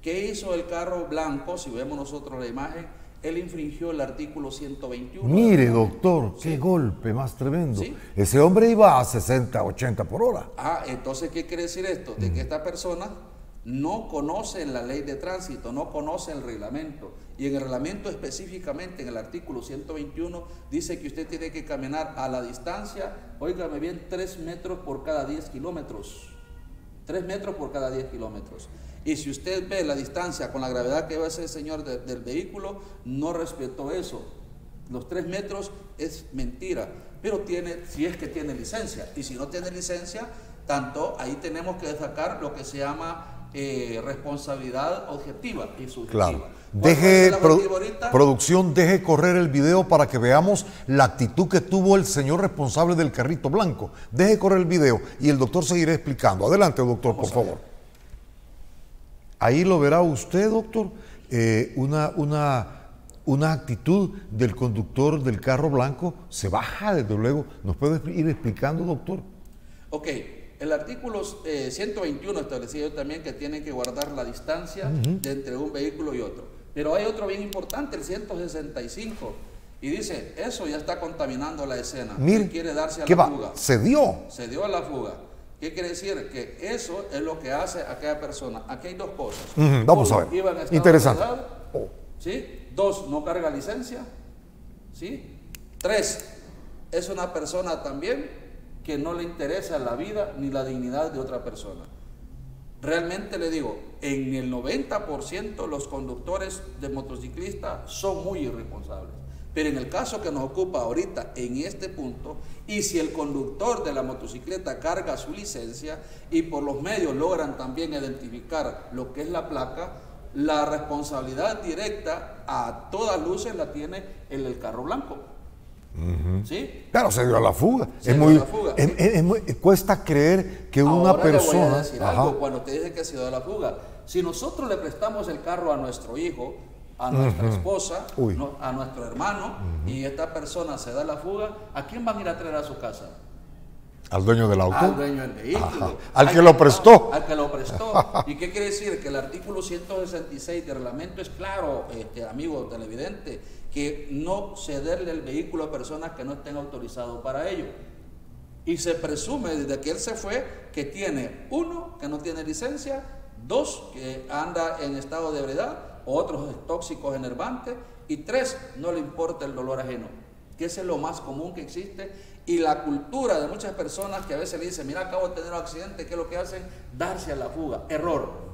¿Qué hizo el carro blanco? Si vemos nosotros la imagen, él infringió el artículo 121. Mire, doctor, qué golpe más tremendo. Ese hombre iba a 60, 80 por hora. Ah, entonces, ¿qué quiere decir esto? De que esta persona no conoce la ley de tránsito, no conoce el reglamento. Y en el reglamento específicamente, en el artículo 121, dice que usted tiene que caminar a la distancia, óigame bien, 3 metros por cada 10 kilómetros. 3 metros por cada 10 kilómetros. Y si usted ve la distancia con la gravedad que va ese señor del vehículo, no respetó eso. Los tres metros es mentira, pero tiene, si es que tiene licencia. Y si no tiene licencia, tanto ahí tenemos que sacar lo que se llama eh, responsabilidad objetiva y subjetiva. Claro. ¿Cuál Deje, a ser ahorita? producción, deje correr el video para que veamos la actitud que tuvo el señor responsable del carrito blanco. Deje correr el video y el doctor seguirá explicando. Adelante, doctor, por favor. Ahí lo verá usted, doctor, eh, una, una, una actitud del conductor del carro blanco. Se baja, desde luego. ¿Nos puede ir explicando, doctor? Ok, el artículo eh, 121 establecía también que tienen que guardar la distancia de entre un vehículo y otro. Pero hay otro bien importante, el 165, y dice, eso ya está contaminando la escena. Mire, quiere darse a ¿qué la va? fuga. Se dio. Se dio a la fuga. ¿Qué quiere decir? Que eso es lo que hace aquella persona. Aquí hay dos cosas. Vamos a ver. iba en estado de Interesante. Oh. ¿sí? Dos, no carga licencia. ¿sí? Tres, es una persona también que no le interesa la vida ni la dignidad de otra persona. Realmente le digo, en el 90% los conductores de motociclistas son muy irresponsables. Pero en el caso que nos ocupa ahorita, en este punto, y si el conductor de la motocicleta carga su licencia y por los medios logran también identificar lo que es la placa, la responsabilidad directa a todas luces la tiene el del carro blanco. ¿Sí? Claro, se dio a la fuga. Se es dio muy, a la fuga. es- es- es muy- cuesta creer que una le voy a persona. decir algo cuando te dije que se dio la fuga. Si nosotros le prestamos el carro a nuestro hijo, a nuestra esposa, no- a nuestro hermano, y esta persona se da la fuga, ¿a quién van a ir a traer a su casa? Al dueño del auto. Al dueño del vehículo. Ajá. Al que lo prestó. Al que lo prestó. [laughs] ¿Y qué quiere decir? Que el artículo 166 del reglamento es claro, este, amigo televidente, que no cederle el vehículo a personas que no estén autorizados para ello. Y se presume desde que él se fue que tiene uno que no tiene licencia, dos que anda en estado de ebriedad, otros tóxicos enervantes, y tres no le importa el dolor ajeno, que es lo más común que existe. Y la cultura de muchas personas que a veces le dicen, mira, acabo de tener un accidente, ¿qué es lo que hacen? Darse a la fuga. Error.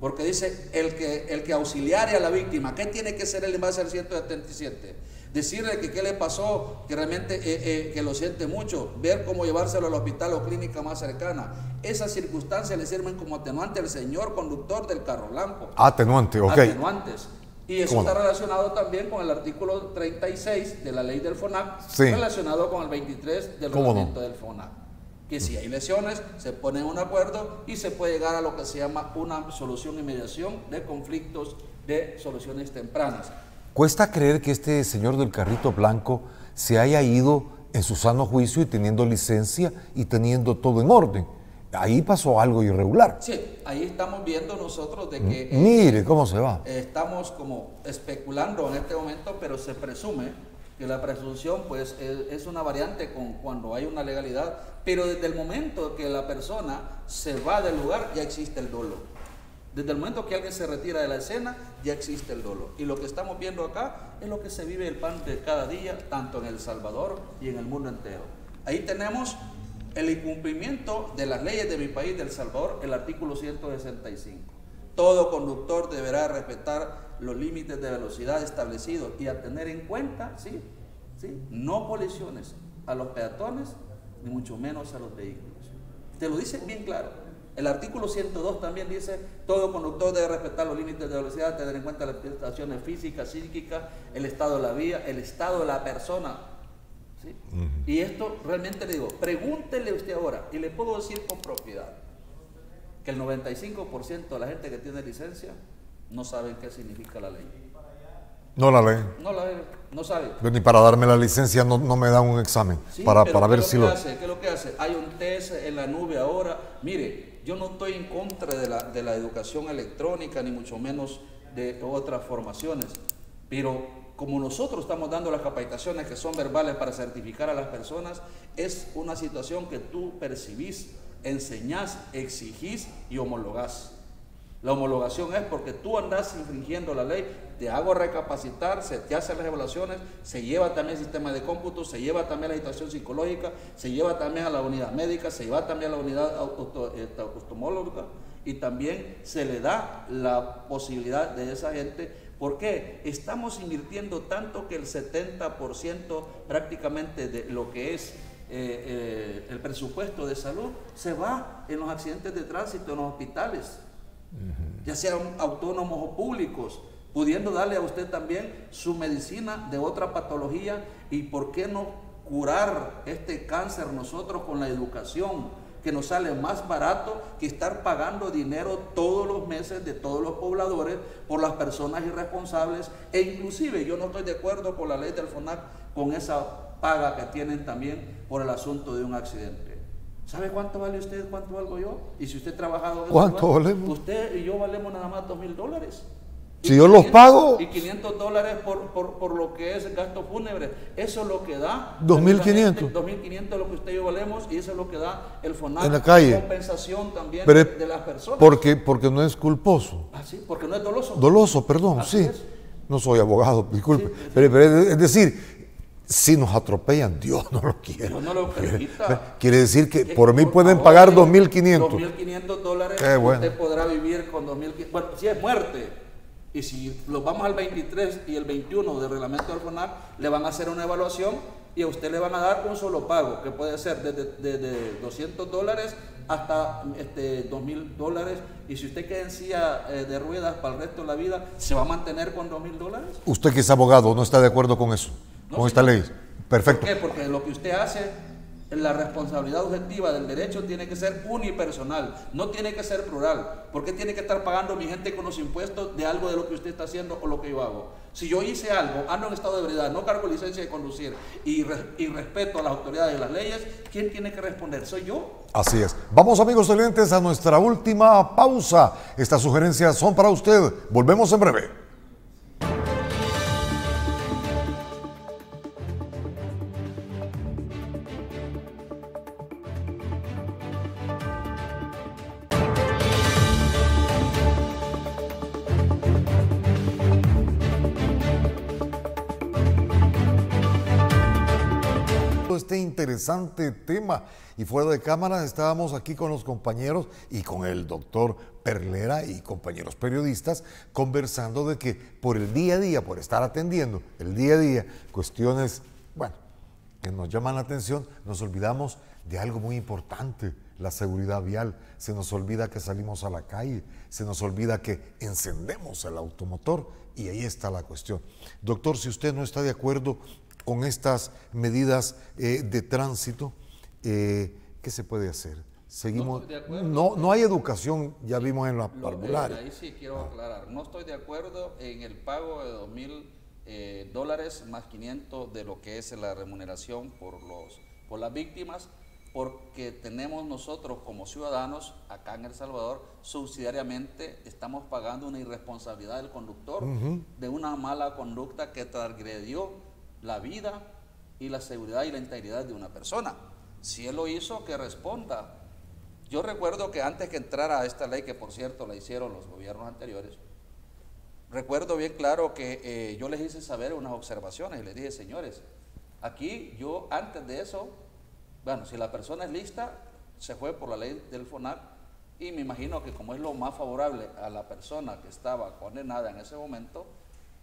Porque dice el que, el que a la víctima, ¿qué tiene que ser él en base al 177? Decirle que qué le pasó, que realmente eh, eh, que lo siente mucho, ver cómo llevárselo al hospital o clínica más cercana. Esas circunstancias le sirven como atenuante al señor conductor del carro blanco. Atenuante, ok. Atenuantes. Y eso ¿Cómo está relacionado también con el artículo 36 de la ley del FONAC, Sí. relacionado con el 23 del reglamento del FONAC. Que si hay lesiones, se pone en un acuerdo y se puede llegar a lo que se llama una solución y mediación de conflictos de soluciones tempranas. Cuesta creer que este señor del carrito blanco se haya ido en su sano juicio y teniendo licencia y teniendo todo en orden. Ahí pasó algo irregular. Sí, ahí estamos viendo nosotros de que eh, Mire cómo se va. estamos como especulando en este momento, pero se presume que la presunción pues es, es una variante con cuando hay una legalidad, pero desde el momento que la persona se va del lugar ya existe el dolo. Desde el momento que alguien se retira de la escena ya existe el dolo. Y lo que estamos viendo acá es lo que se vive el pan de cada día, tanto en El Salvador y en el mundo entero. Ahí tenemos el incumplimiento de las leyes de mi país, de El Salvador, el artículo 165. Todo conductor deberá respetar los límites de velocidad establecidos y a tener en cuenta, sí, sí, no colisiones a los peatones, ni mucho menos a los vehículos. Te lo dice bien claro. El artículo 102 también dice, todo conductor debe respetar los límites de velocidad, tener en cuenta las prestaciones físicas, psíquicas, el estado de la vía, el estado de la persona. ¿sí? Y esto realmente le digo, pregúntele usted ahora, y le puedo decir con propiedad, que el 95% de la gente que tiene licencia no sabe qué significa la ley. No la leen. No la no sabe. Yo ni para darme la licencia no, no me dan un examen. Sí, para, pero para ¿qué ver si lo. hace? ¿Qué es lo que hace? Hay un test en la nube ahora. Mire, yo no estoy en contra de la, de la educación electrónica, ni mucho menos de otras formaciones. Pero como nosotros estamos dando las capacitaciones que son verbales para certificar a las personas, es una situación que tú percibís, enseñás, exigís y homologás. La homologación es porque tú andas infringiendo la ley, te hago recapacitar, se te hacen las evaluaciones, se lleva también el sistema de cómputo, se lleva también la situación psicológica, se lleva también a la unidad médica, se lleva también a la unidad este, oftalmológica y también se le da la posibilidad de esa gente. ¿Por qué? Estamos invirtiendo tanto que el 70% prácticamente de lo que es eh, eh, el presupuesto de salud se va en los accidentes de tránsito, en los hospitales. Ya sean autónomos o públicos, pudiendo darle a usted también su medicina de otra patología y por qué no curar este cáncer nosotros con la educación que nos sale más barato que estar pagando dinero todos los meses de todos los pobladores por las personas irresponsables e inclusive yo no estoy de acuerdo con la ley del FONAC con esa paga que tienen también por el asunto de un accidente. ¿Sabe cuánto vale usted? ¿Cuánto valgo yo? Y si usted en ¿Cuánto valemos? Usted y yo valemos nada más dos mil dólares. Si yo los pago. Y 500 dólares por, por, por, lo que es el gasto fúnebre. Eso es lo que da. 2.500. 2.500 es lo que usted y yo valemos y eso es lo que da el FONAC. En la calle. Compensación también Pero de las personas. Porque, porque no es culposo. Ah, sí, porque no es doloso. Doloso, perdón, Así sí. es. No soy abogado, disculpe. Pero, es decir, si nos atropellan, Dios no lo quiere. Dios no lo permita. Quiere decir que por mí por pueden favor, pagar digo, 2.500. 2.500 dólares. Qué bueno. Usted podrá vivir con 2.500. Bueno, si es muerte. Y si lo vamos al 23 y el 21 del reglamento del FONAC, le van a hacer una evaluación y a usted le van a dar un solo pago, que puede ser desde, desde 200 dólares hasta este, 2.000 dólares. Y si usted queda en silla eh, de ruedas para el resto de la vida, ¿se va a mantener con 2.000 dólares? Usted que es abogado, ¿no está de acuerdo con eso? No, con esta ley. Perfecto. ¿Por qué? Porque lo que usted hace, la responsabilidad objetiva del derecho tiene que ser unipersonal, no tiene que ser plural. ¿Por qué tiene que estar pagando mi gente con los impuestos de algo de lo que usted está haciendo o lo que yo hago? Si yo hice algo, ando en estado de ebriedad, no cargo licencia de conducir y, re- y respeto a las autoridades y las leyes, ¿quién tiene que responder? ¿Soy yo? Así es. Vamos amigos televidentes a nuestra última pausa. Estas sugerencias son para usted. Volvemos en breve. Este interesante tema. Y fuera de cámara estábamos aquí con los compañeros y con el doctor Perlera y compañeros periodistas conversando de que por el día a día, por estar atendiendo el día a día, cuestiones, bueno, que nos llaman la atención, nos olvidamos de algo muy importante, la seguridad vial. Se nos olvida que salimos a la calle, se nos olvida que encendemos el automotor y ahí está la cuestión. Doctor, si usted no está de acuerdo con estas medidas eh, de tránsito, eh, ¿qué se puede hacer? Seguimos, de no, no hay educación, ya vimos en la Lo- eh, ahí sí quiero aclarar. No estoy de acuerdo en el pago de 2 mil eh, dólares más 500 de lo que es la remuneración por, los, por las víctimas, porque tenemos nosotros como ciudadanos acá en El Salvador, subsidiariamente estamos pagando una irresponsabilidad del conductor de una mala conducta que transgredió la vida y la seguridad y la integridad de una persona. Si él lo hizo, que responda. Yo recuerdo que antes que entrara a esta ley, que por cierto la hicieron los gobiernos anteriores, recuerdo bien claro que eh, yo les hice saber unas observaciones y les dije, señores, aquí yo antes de eso, bueno, si la persona es lista, se fue por la ley del FONAC y me imagino que como es lo más favorable a la persona que estaba condenada en ese momento,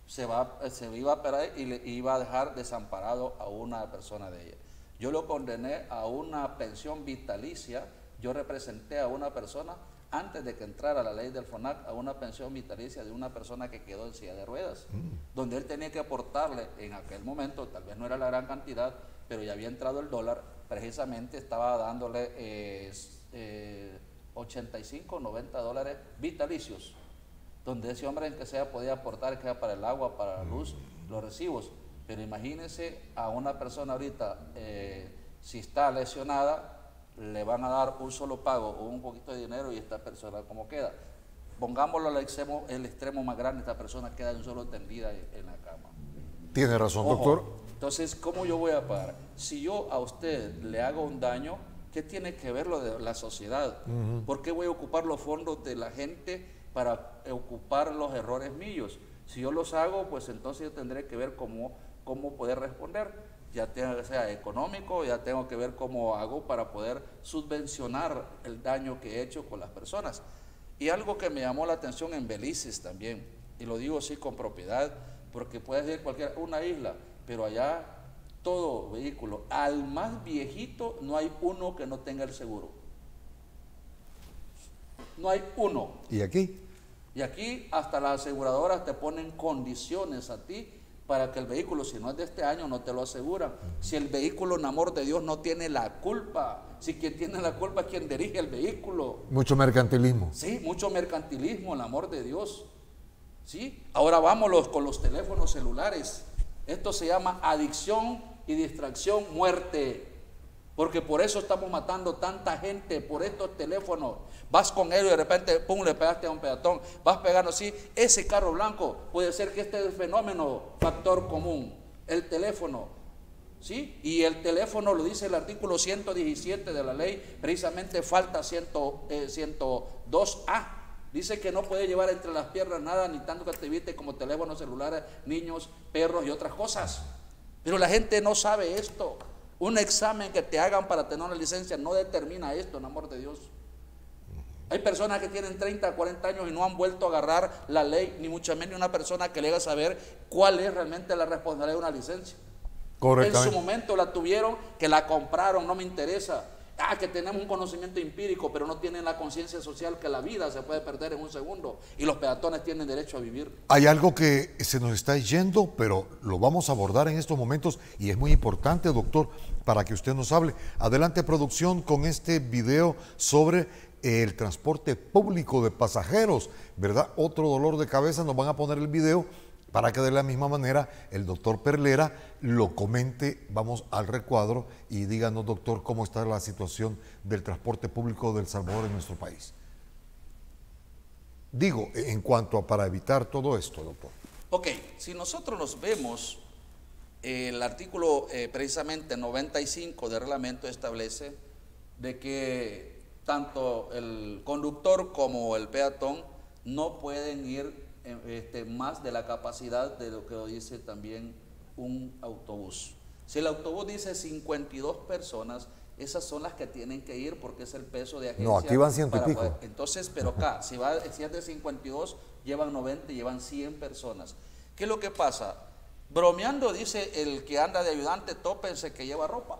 se, va, se iba a parar y le iba a dejar desamparado a una persona de ella. Yo lo condené a una pensión vitalicia, yo representé a una persona antes de que entrara la ley del FONAC a una pensión vitalicia de una persona que quedó en silla de ruedas, donde él tenía que aportarle en aquel momento, tal vez no era la gran cantidad, pero ya había entrado el dólar, precisamente estaba dándole eh, eh, 85, 90 dólares vitalicios donde ese hombre en que sea podía aportar, que sea para el agua, para la luz, los recibos. Pero imagínense a una persona ahorita, eh, si está lesionada, le van a dar un solo pago o un poquito de dinero y esta persona cómo queda. Pongámoslo al extremo, el extremo más grande, esta persona queda un solo tendida en en la cama. Tiene razón, Ojo, doctor. Entonces, ¿cómo yo voy a pagar? Si yo a usted le hago un daño, ¿qué tiene que ver lo de la sociedad? ¿Por qué voy a ocupar los fondos de la gente para ocupar los errores míos? Si yo los hago, pues entonces yo tendré que ver cómo, cómo poder responder. Ya tenga que sea económico, ya tengo que ver cómo hago para poder subvencionar el daño que he hecho con las personas. Y algo que me llamó la atención en Belice también, y lo digo así con propiedad, porque puede ser cualquier una isla, pero allá todo vehículo, al más viejito no hay uno que no tenga el seguro. no hay uno. ¿Y aquí? Y aquí hasta las aseguradoras te ponen condiciones a ti para que el vehículo, si no es de este año, no te lo aseguran. Si el vehículo, en amor de Dios, no tiene la culpa, si quien tiene la culpa es quien dirige el vehículo. Mucho mercantilismo. Sí, mucho mercantilismo, el amor de Dios. ¿Sí? Ahora vámonos con los teléfonos celulares. Esto se llama adicción y distracción, muerte. Porque por eso estamos matando tanta gente por estos teléfonos. Vas con él y de repente, pum, le pegaste a un peatón. Vas pegando así. Ese carro blanco puede ser que este es el fenómeno, factor común. El teléfono. ¿Sí? Y el teléfono lo dice el artículo 117 de la ley, precisamente falta 102A. Eh, dice que no puede llevar entre las piernas nada, ni tanto que te evite como teléfonos celulares, niños, perros y otras cosas. Pero la gente no sabe esto. Un examen que te hagan para tener una licencia no determina esto, en amor de Dios. Hay personas que tienen 30, 40 años y no han vuelto a agarrar la ley, ni mucho menos una persona que le haga saber cuál es realmente la responsabilidad de una licencia. En su momento la tuvieron, que la compraron, no me interesa. Ah, que tenemos un conocimiento empírico, pero no tienen la conciencia social que la vida se puede perder en un segundo y los peatones tienen derecho a vivir. Hay algo que se nos está yendo, pero lo vamos a abordar en estos momentos y es muy importante, doctor, para que usted nos hable. Adelante, producción, con este video sobre el transporte público de pasajeros, ¿verdad? Otro dolor de cabeza, nos van a poner el video para que de la misma manera el doctor Perlera lo comente, vamos al recuadro y díganos, doctor, cómo está la situación del transporte público del Salvador en nuestro país. Digo, en cuanto a para evitar todo esto, doctor. Ok, si nosotros nos vemos, el artículo eh, precisamente 95 del reglamento establece de que tanto el conductor como el peatón no pueden ir este, más de la capacidad de lo que dice también un autobús. Si el autobús dice 52 personas, esas son las que tienen que ir porque es el peso de agencia. No, aquí van ciento y pico. entonces, pero acá, si, va, si es de 52, llevan 90, llevan 100 personas. ¿Qué es lo que pasa? Bromeando dice el que anda de ayudante, tópense que lleva ropa.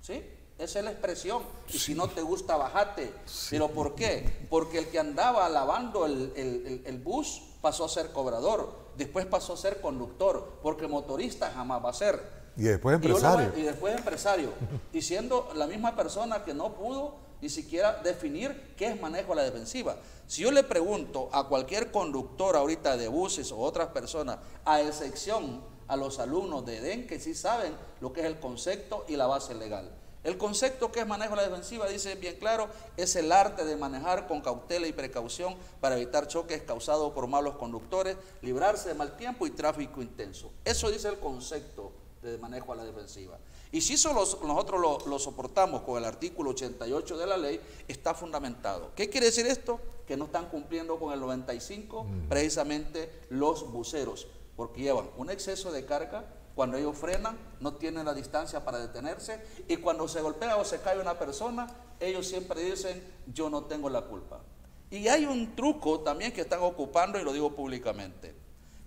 ¿Sí? Esa es la expresión. Y si no te gusta, bajate. ¿Pero por qué? Porque el que andaba lavando el, bus pasó a ser cobrador. Después pasó a ser conductor. Porque motorista jamás va a ser. Y después empresario. Y, después empresario. y siendo la misma persona que no pudo ni siquiera definir qué es manejo a la defensiva. Si yo le pregunto a cualquier conductor ahorita de buses o otras personas, a excepción a los alumnos de EDEN que sí saben lo que es el concepto y la base legal. El concepto que es manejo de la defensiva, dice bien claro, es el arte de manejar con cautela y precaución para evitar choques causados por malos conductores, librarse de mal tiempo y tráfico intenso. Eso dice el concepto de manejo a la defensiva. Y si eso nosotros lo, soportamos con el artículo 88 de la ley, está fundamentado. ¿Qué quiere decir esto? Que no están cumpliendo con el 95 mm. precisamente los buceros, porque llevan un exceso de carga cuando ellos frenan, no tienen la distancia para detenerse y cuando se golpea o se cae una persona, ellos siempre dicen, yo no tengo la culpa. Y hay un truco también que están ocupando y lo digo públicamente.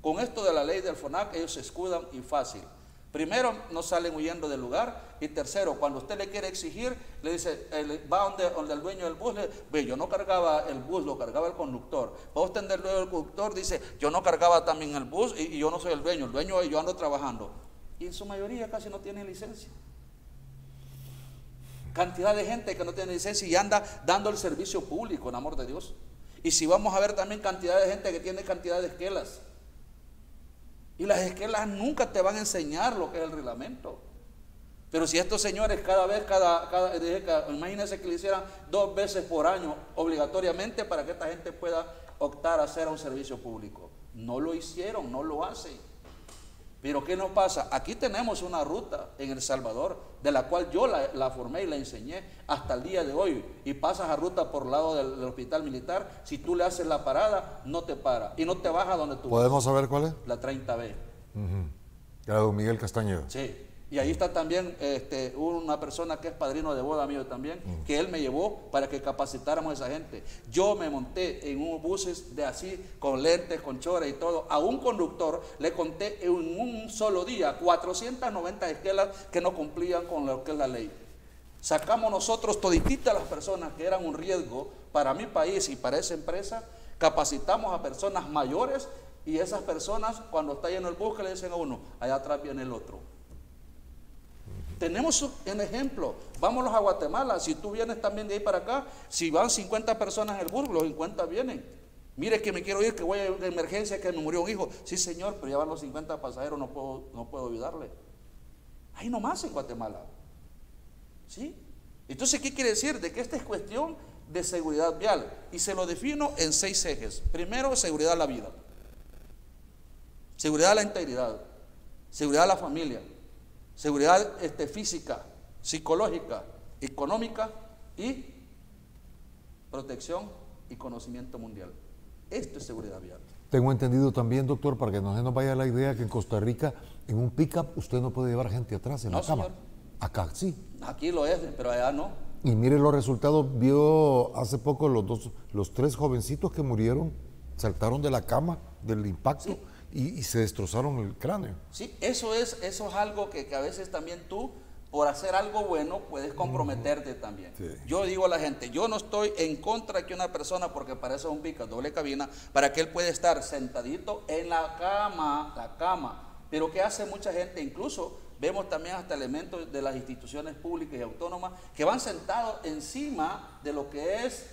Con esto de la ley del FONAC, ellos se escudan y fácil. Primero, no salen huyendo del lugar. Y tercero, cuando usted le quiere exigir, le dice, va donde, el dueño del bus, le, ve, yo no cargaba el bus, lo cargaba el conductor. Va usted el dueño del conductor, dice, yo no cargaba también el bus y, yo no soy el dueño, el dueño yo ando trabajando. Y en su mayoría casi no tiene licencia. Cantidad de gente que no tiene licencia y anda dando el servicio público, en amor de Dios. Y si vamos a ver también cantidad de gente que tiene cantidad de esquelas. Y las esquelas nunca te van a enseñar lo que es el reglamento. Pero si estos señores cada vez, cada, cada, imagínense que le hicieran dos veces por año obligatoriamente para que esta gente pueda optar a hacer un servicio público. No lo hicieron, no lo hacen. Pero ¿qué nos pasa? Aquí tenemos una ruta en El Salvador, de la cual yo la, formé y la enseñé hasta el día de hoy. Y pasas a ruta por el lado del, hospital militar, si tú le haces la parada, no te para. Y no te baja donde tú ¿Podemos saber cuál es? La 30B. Uh Miguel Castañeda. Sí. Y ahí está también este, una persona que es padrino de boda mío también, mm. que él me llevó para que capacitáramos a esa gente. Yo me monté en un buses de así, con lentes, con chores y todo. A un conductor le conté en un solo día 490 esquelas que no cumplían con lo que es la ley. Sacamos nosotros todititas las personas que eran un riesgo para mi país y para esa empresa, capacitamos a personas mayores y esas personas cuando está lleno el bus le dicen a uno, allá atrás viene el otro. Tenemos un ejemplo, vámonos a Guatemala, si tú vienes también de ahí para acá, si van 50 personas en el bus, los 50 vienen. Mire que me quiero ir, que voy a una emergencia, que me murió un hijo. Sí, señor, pero ya van los 50 pasajeros, no puedo, no puedo ayudarle. Ahí nomás en Guatemala. ¿Sí? Entonces, ¿qué quiere decir? De que esta es cuestión de seguridad vial. Y se lo defino en seis ejes. Primero, seguridad de la vida. Seguridad de la integridad. Seguridad de la familia. Seguridad este, física, psicológica, económica y protección y conocimiento mundial. Esto es seguridad vial. Tengo entendido también, doctor, para que no se nos vaya la idea que en Costa Rica, en un pickup, usted no puede llevar gente atrás en la cama. Acá sí. Aquí lo es, pero allá no. Y mire los resultados, vio hace poco los dos, los tres jovencitos que murieron, saltaron de la cama del impacto y, se destrozaron el cráneo. Sí, eso es, eso es algo que, a veces también tú, por hacer algo bueno, puedes comprometerte también. Yo digo a la gente, yo no estoy en contra de que una persona, porque parece un pica, doble cabina, para que él pueda estar sentadito en la cama, la cama. Pero que hace mucha gente, incluso Vemos también hasta elementos de las instituciones públicas y autónomas que van sentados encima de lo que es,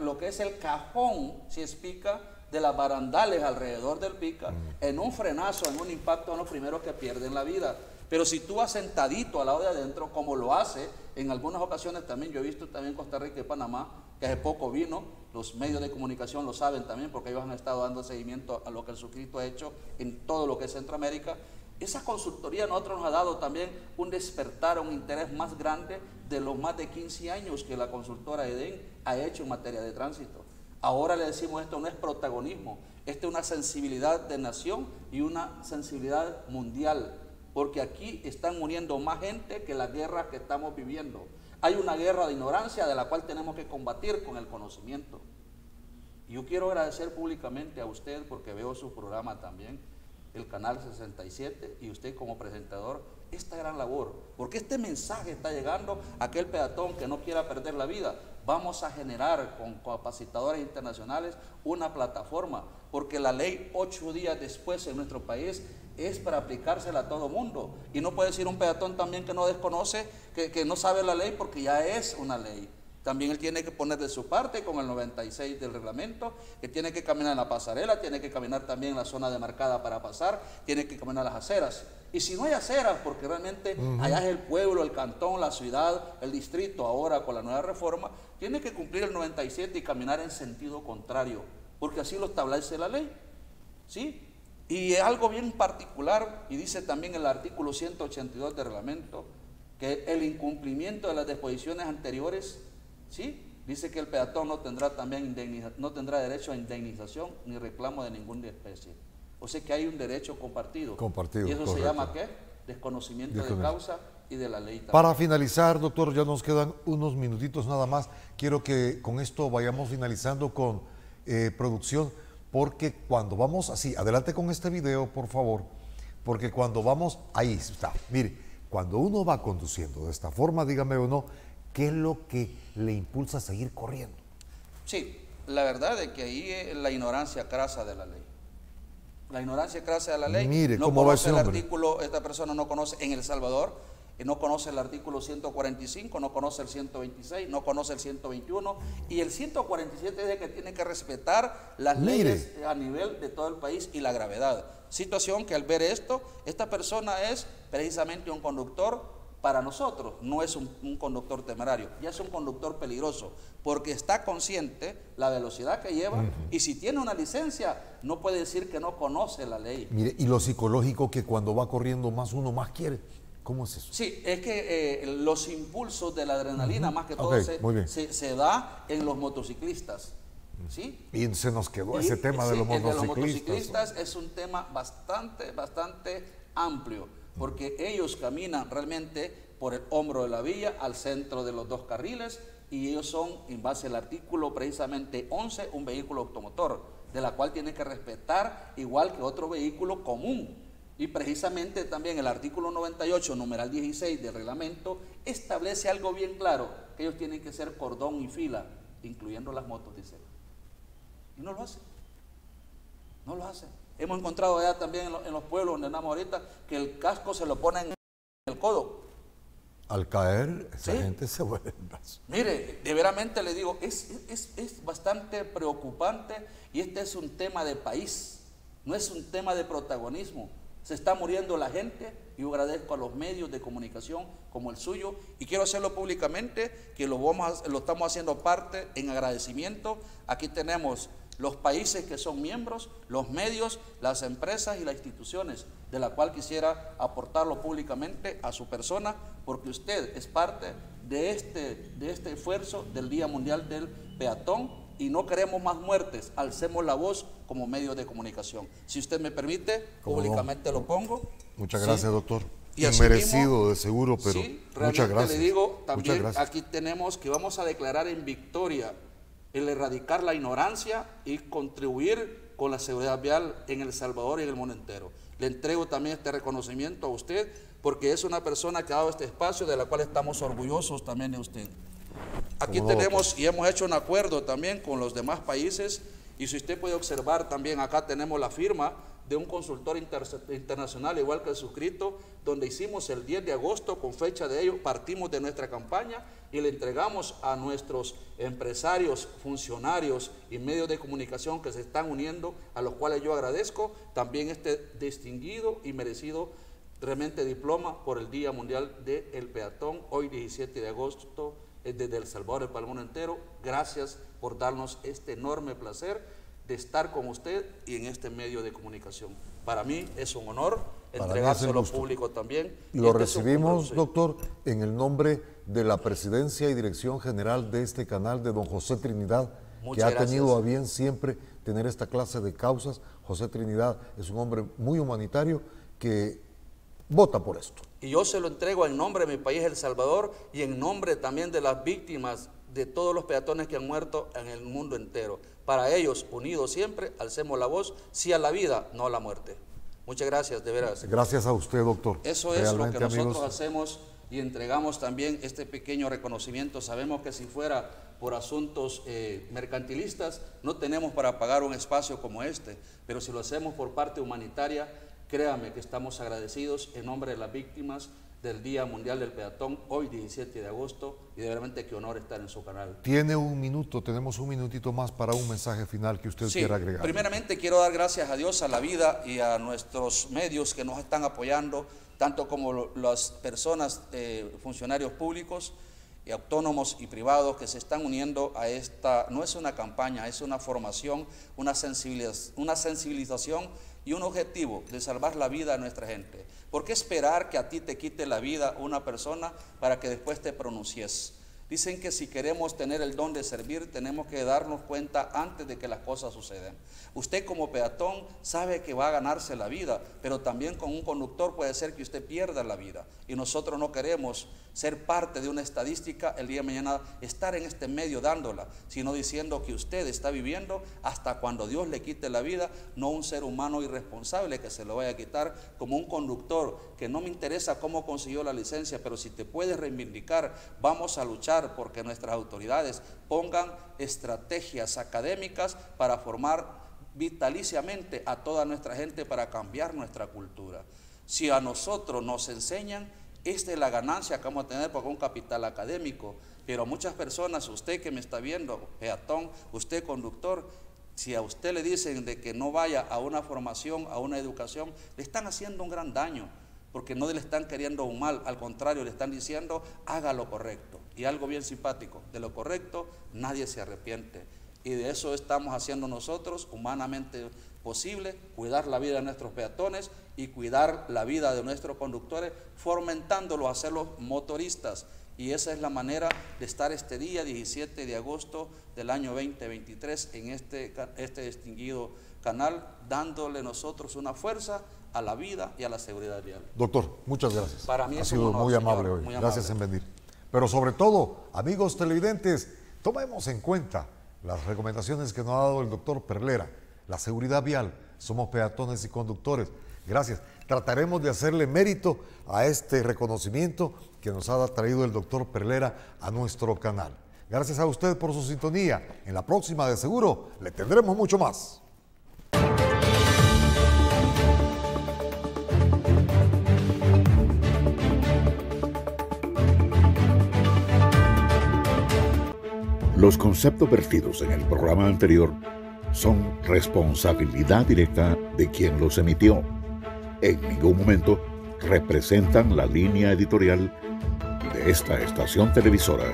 lo que es el cajón, si es pica, de las barandales alrededor del pica, en un frenazo, en un impacto, son los primeros que pierden la vida. Pero si tú vas sentadito al lado de adentro, como lo hace en algunas ocasiones también, yo he visto también Costa Rica y Panamá, que hace poco vino, los medios de comunicación lo saben también, porque ellos han estado dando seguimiento a lo que el suscrito ha hecho en todo lo que es Centroamérica, esa consultoría a nosotros nos ha dado también un despertar, un interés más grande de los más de 15 años que la consultora EDEN ha hecho en materia de tránsito. Ahora le decimos esto no es protagonismo, esto es una sensibilidad de nación y una sensibilidad mundial, porque aquí están muriendo más gente que la guerra que estamos viviendo. Hay una guerra de ignorancia de la cual tenemos que combatir con el conocimiento. Yo quiero agradecer públicamente a usted porque veo su programa también el canal 67 y usted como presentador esta gran labor, porque este mensaje está llegando a aquel peatón que no quiera perder la vida. Vamos a generar con capacitadores internacionales una plataforma, porque la ley ocho días después en nuestro país es para aplicársela a todo mundo. Y no puede decir un peatón también que no desconoce, que, que no sabe la ley, porque ya es una ley. También él tiene que poner de su parte con el 96 del reglamento, que tiene que caminar en la pasarela, tiene que caminar también en la zona demarcada para pasar, tiene que caminar las aceras. Y si no hay aceras, porque realmente allá es el pueblo, el cantón, la ciudad, el distrito, ahora con la nueva reforma, tiene que cumplir el 97 y caminar en sentido contrario, porque así lo establece la ley. ¿Sí? Y es algo bien particular, y dice también el artículo 182 del reglamento, que el incumplimiento de las disposiciones anteriores ¿Sí? Dice que el peatón no tendrá también no tendrá derecho a indemnización ni reclamo de ninguna especie. O sea que hay un derecho compartido. Compartido. ¿Y eso se llama qué? Desconocimiento de causa y de la ley. Para finalizar, doctor, ya nos quedan unos minutitos nada más. Quiero que con esto vayamos finalizando con eh, producción, porque cuando vamos así, adelante con este video, por favor, porque cuando vamos, ahí está, mire, cuando uno va conduciendo de esta forma, dígame o no, ¿qué es lo que le impulsa a seguir corriendo? Sí, la verdad es que ahí es la ignorancia crasa de la ley. La ignorancia crasa de la ley. Mire, no ¿cómo conoce va el artículo, esta persona no conoce en El Salvador, eh, no conoce el artículo 145, no conoce el 126, no conoce el 121 y el 147 dice que tiene que respetar las leyes a nivel de todo el país y la gravedad. Situación que al ver esto, esta persona es precisamente un conductor para nosotros no es un, conductor temerario, ya es un conductor peligroso, porque está consciente la velocidad que lleva y si tiene una licencia no puede decir que no conoce la ley. Mire, y lo psicológico que cuando va corriendo más uno más quiere. ¿Cómo es eso? Sí, es que eh, los impulsos de la adrenalina, más que todo, se, se, da en los motociclistas. ¿sí? Y se nos quedó ese tema de, los motociclistas. de los motociclistas. es un tema bastante, bastante amplio porque ellos caminan realmente por el hombro de la vía al centro de los dos carriles y ellos son, en base al artículo precisamente 11, un vehículo automotor, de la cual tiene que respetar igual que otro vehículo común. Y precisamente también el artículo 98, numeral 16 del reglamento, establece algo bien claro, que ellos tienen que ser cordón y fila, incluyendo las motos, dice. Y no lo hacen. No lo hacen. Hemos encontrado allá también en, los pueblos donde andamos ahorita que el casco se lo ponen en el codo. Al caer, esa gente se vuelve. Mire, de veramente le digo, es, es, es bastante preocupante y este es un tema de país, no es un tema de protagonismo. Se está muriendo la gente y yo agradezco a los medios de comunicación como el suyo y quiero hacerlo públicamente que lo, vamos lo estamos haciendo parte en agradecimiento. Aquí tenemos los países que son miembros, los medios, las empresas y las instituciones, de la cual quisiera aportarlo públicamente a su persona, porque usted es parte de este, de este esfuerzo del Día Mundial del Peatón y no queremos más muertes, alcemos la voz como medio de comunicación. Si usted me permite, públicamente lo pongo. Muchas gracias, doctor. Y Inmerecido, de seguro, pero muchas gracias. le digo, también aquí tenemos que vamos a declarar en victoria el erradicar la ignorancia y contribuir con la seguridad vial en El Salvador y en el mundo entero. Le entrego también este reconocimiento a usted porque es una persona que ha dado este espacio de la cual estamos orgullosos también de usted. Aquí tenemos y hemos hecho un acuerdo también con los demás países y si usted puede observar también acá tenemos la firma de un consultor internacional, igual que el suscrito, donde hicimos el 10 de agosto, con fecha de ello, partimos de nuestra campaña y le entregamos a nuestros empresarios, funcionarios y medios de comunicación que se están uniendo, a los cuales yo agradezco también este distinguido y merecido realmente diploma por el Día Mundial del Peatón, hoy 17 de agosto, eh, desde El Salvador, el Palmón entero. Gracias por darnos este enorme placer de estar con usted y en este medio de comunicación. Para mí es un honor entregárselo al público también. Lo este recibimos, doctor, en el nombre de la presidencia y dirección general de este canal, de don José Trinidad, que ha tenido a bien siempre tener esta clase de causas. José Trinidad es un hombre muy humanitario que vota por esto. Y yo se lo entrego en nombre de mi país, El Salvador, y en nombre también de las víctimas de todos los peatones que han muerto en el mundo entero. Para ellos, unidos siempre, alcemos la voz, sí a la vida, no a la muerte. Muchas gracias, de veras. Gracias a usted, doctor. Eso es lo que nosotros hacemos y entregamos también este pequeño reconocimiento. Sabemos que si fuera por asuntos eh, mercantilistas, no tenemos para pagar un espacio como este, pero si lo hacemos por parte humanitaria, créame que estamos agradecidos en nombre de las víctimas del Día Mundial del Peatón, hoy 17 de agosto, y de verdad qué honor estar en su canal. Tiene un minuto, tenemos un minutito más para un mensaje final que usted quiera agregar. Primeramente quiero dar gracias a Dios, a la vida y a nuestros medios que nos están apoyando, tanto como las personas, eh, funcionarios públicos, y autónomos y privados que se están uniendo a esta, no es una campaña, es una formación, una, una sensibilización y un objetivo de salvar la vida a nuestra gente. ¿Por qué esperar que a ti te quite la vida una persona para que después te pronuncies? Dicen que si queremos tener el don de servir, tenemos que darnos cuenta antes de que las cosas sucedan. Usted como peatón sabe que va a ganarse la vida, pero también con un conductor puede ser que usted pierda la vida. Y nosotros no queremos ser parte de una estadística el día de mañana, estar en este medio dándola, sino diciendo que usted está viviendo hasta cuando Dios le quite la vida, no un ser humano irresponsable que se lo vaya a quitar, como un conductor que no me interesa cómo consiguió la licencia, pero si te puedes reivindicar, vamos a luchar porque nuestras autoridades pongan estrategias académicas para formar vitaliciamente a toda nuestra gente para cambiar nuestra cultura. Si a nosotros nos enseñan, esta es la ganancia que vamos a tener porque un capital académico. Pero muchas personas, usted que me está viendo, peatón, usted conductor, si a usted le dicen de que no vaya a una formación, a una educación, le están haciendo un gran daño, porque no le están queriendo un mal, al contrario, le están diciendo, haga lo correcto. Y algo bien simpático, de lo correcto nadie se arrepiente. Y de eso estamos haciendo nosotros, humanamente posible, cuidar la vida de nuestros peatones y cuidar la vida de nuestros conductores, fomentándolos a ser los motoristas. Y esa es la manera de estar este día, 17 de agosto del año 2023, en este, este distinguido canal, dándole nosotros una fuerza a la vida y a la seguridad vial. Doctor, muchas gracias. Para mí ha sido muy amable hoy. gracias en venir. Pero sobre todo, amigos televidentes, tomemos en cuenta las recomendaciones que nos ha dado el doctor Perlera, la seguridad vial, somos peatones y conductores. Gracias. trataremos de hacerle mérito a este reconocimiento que nos ha traído el doctor Perlera a nuestro canal. Gracias a usted por su sintonía. En la próxima, de seguro, le tendremos mucho más. Los conceptos vertidos en el programa anterior son responsabilidad directa de quien los emitió. En ningún momento representan la línea editorial de esta estación televisora.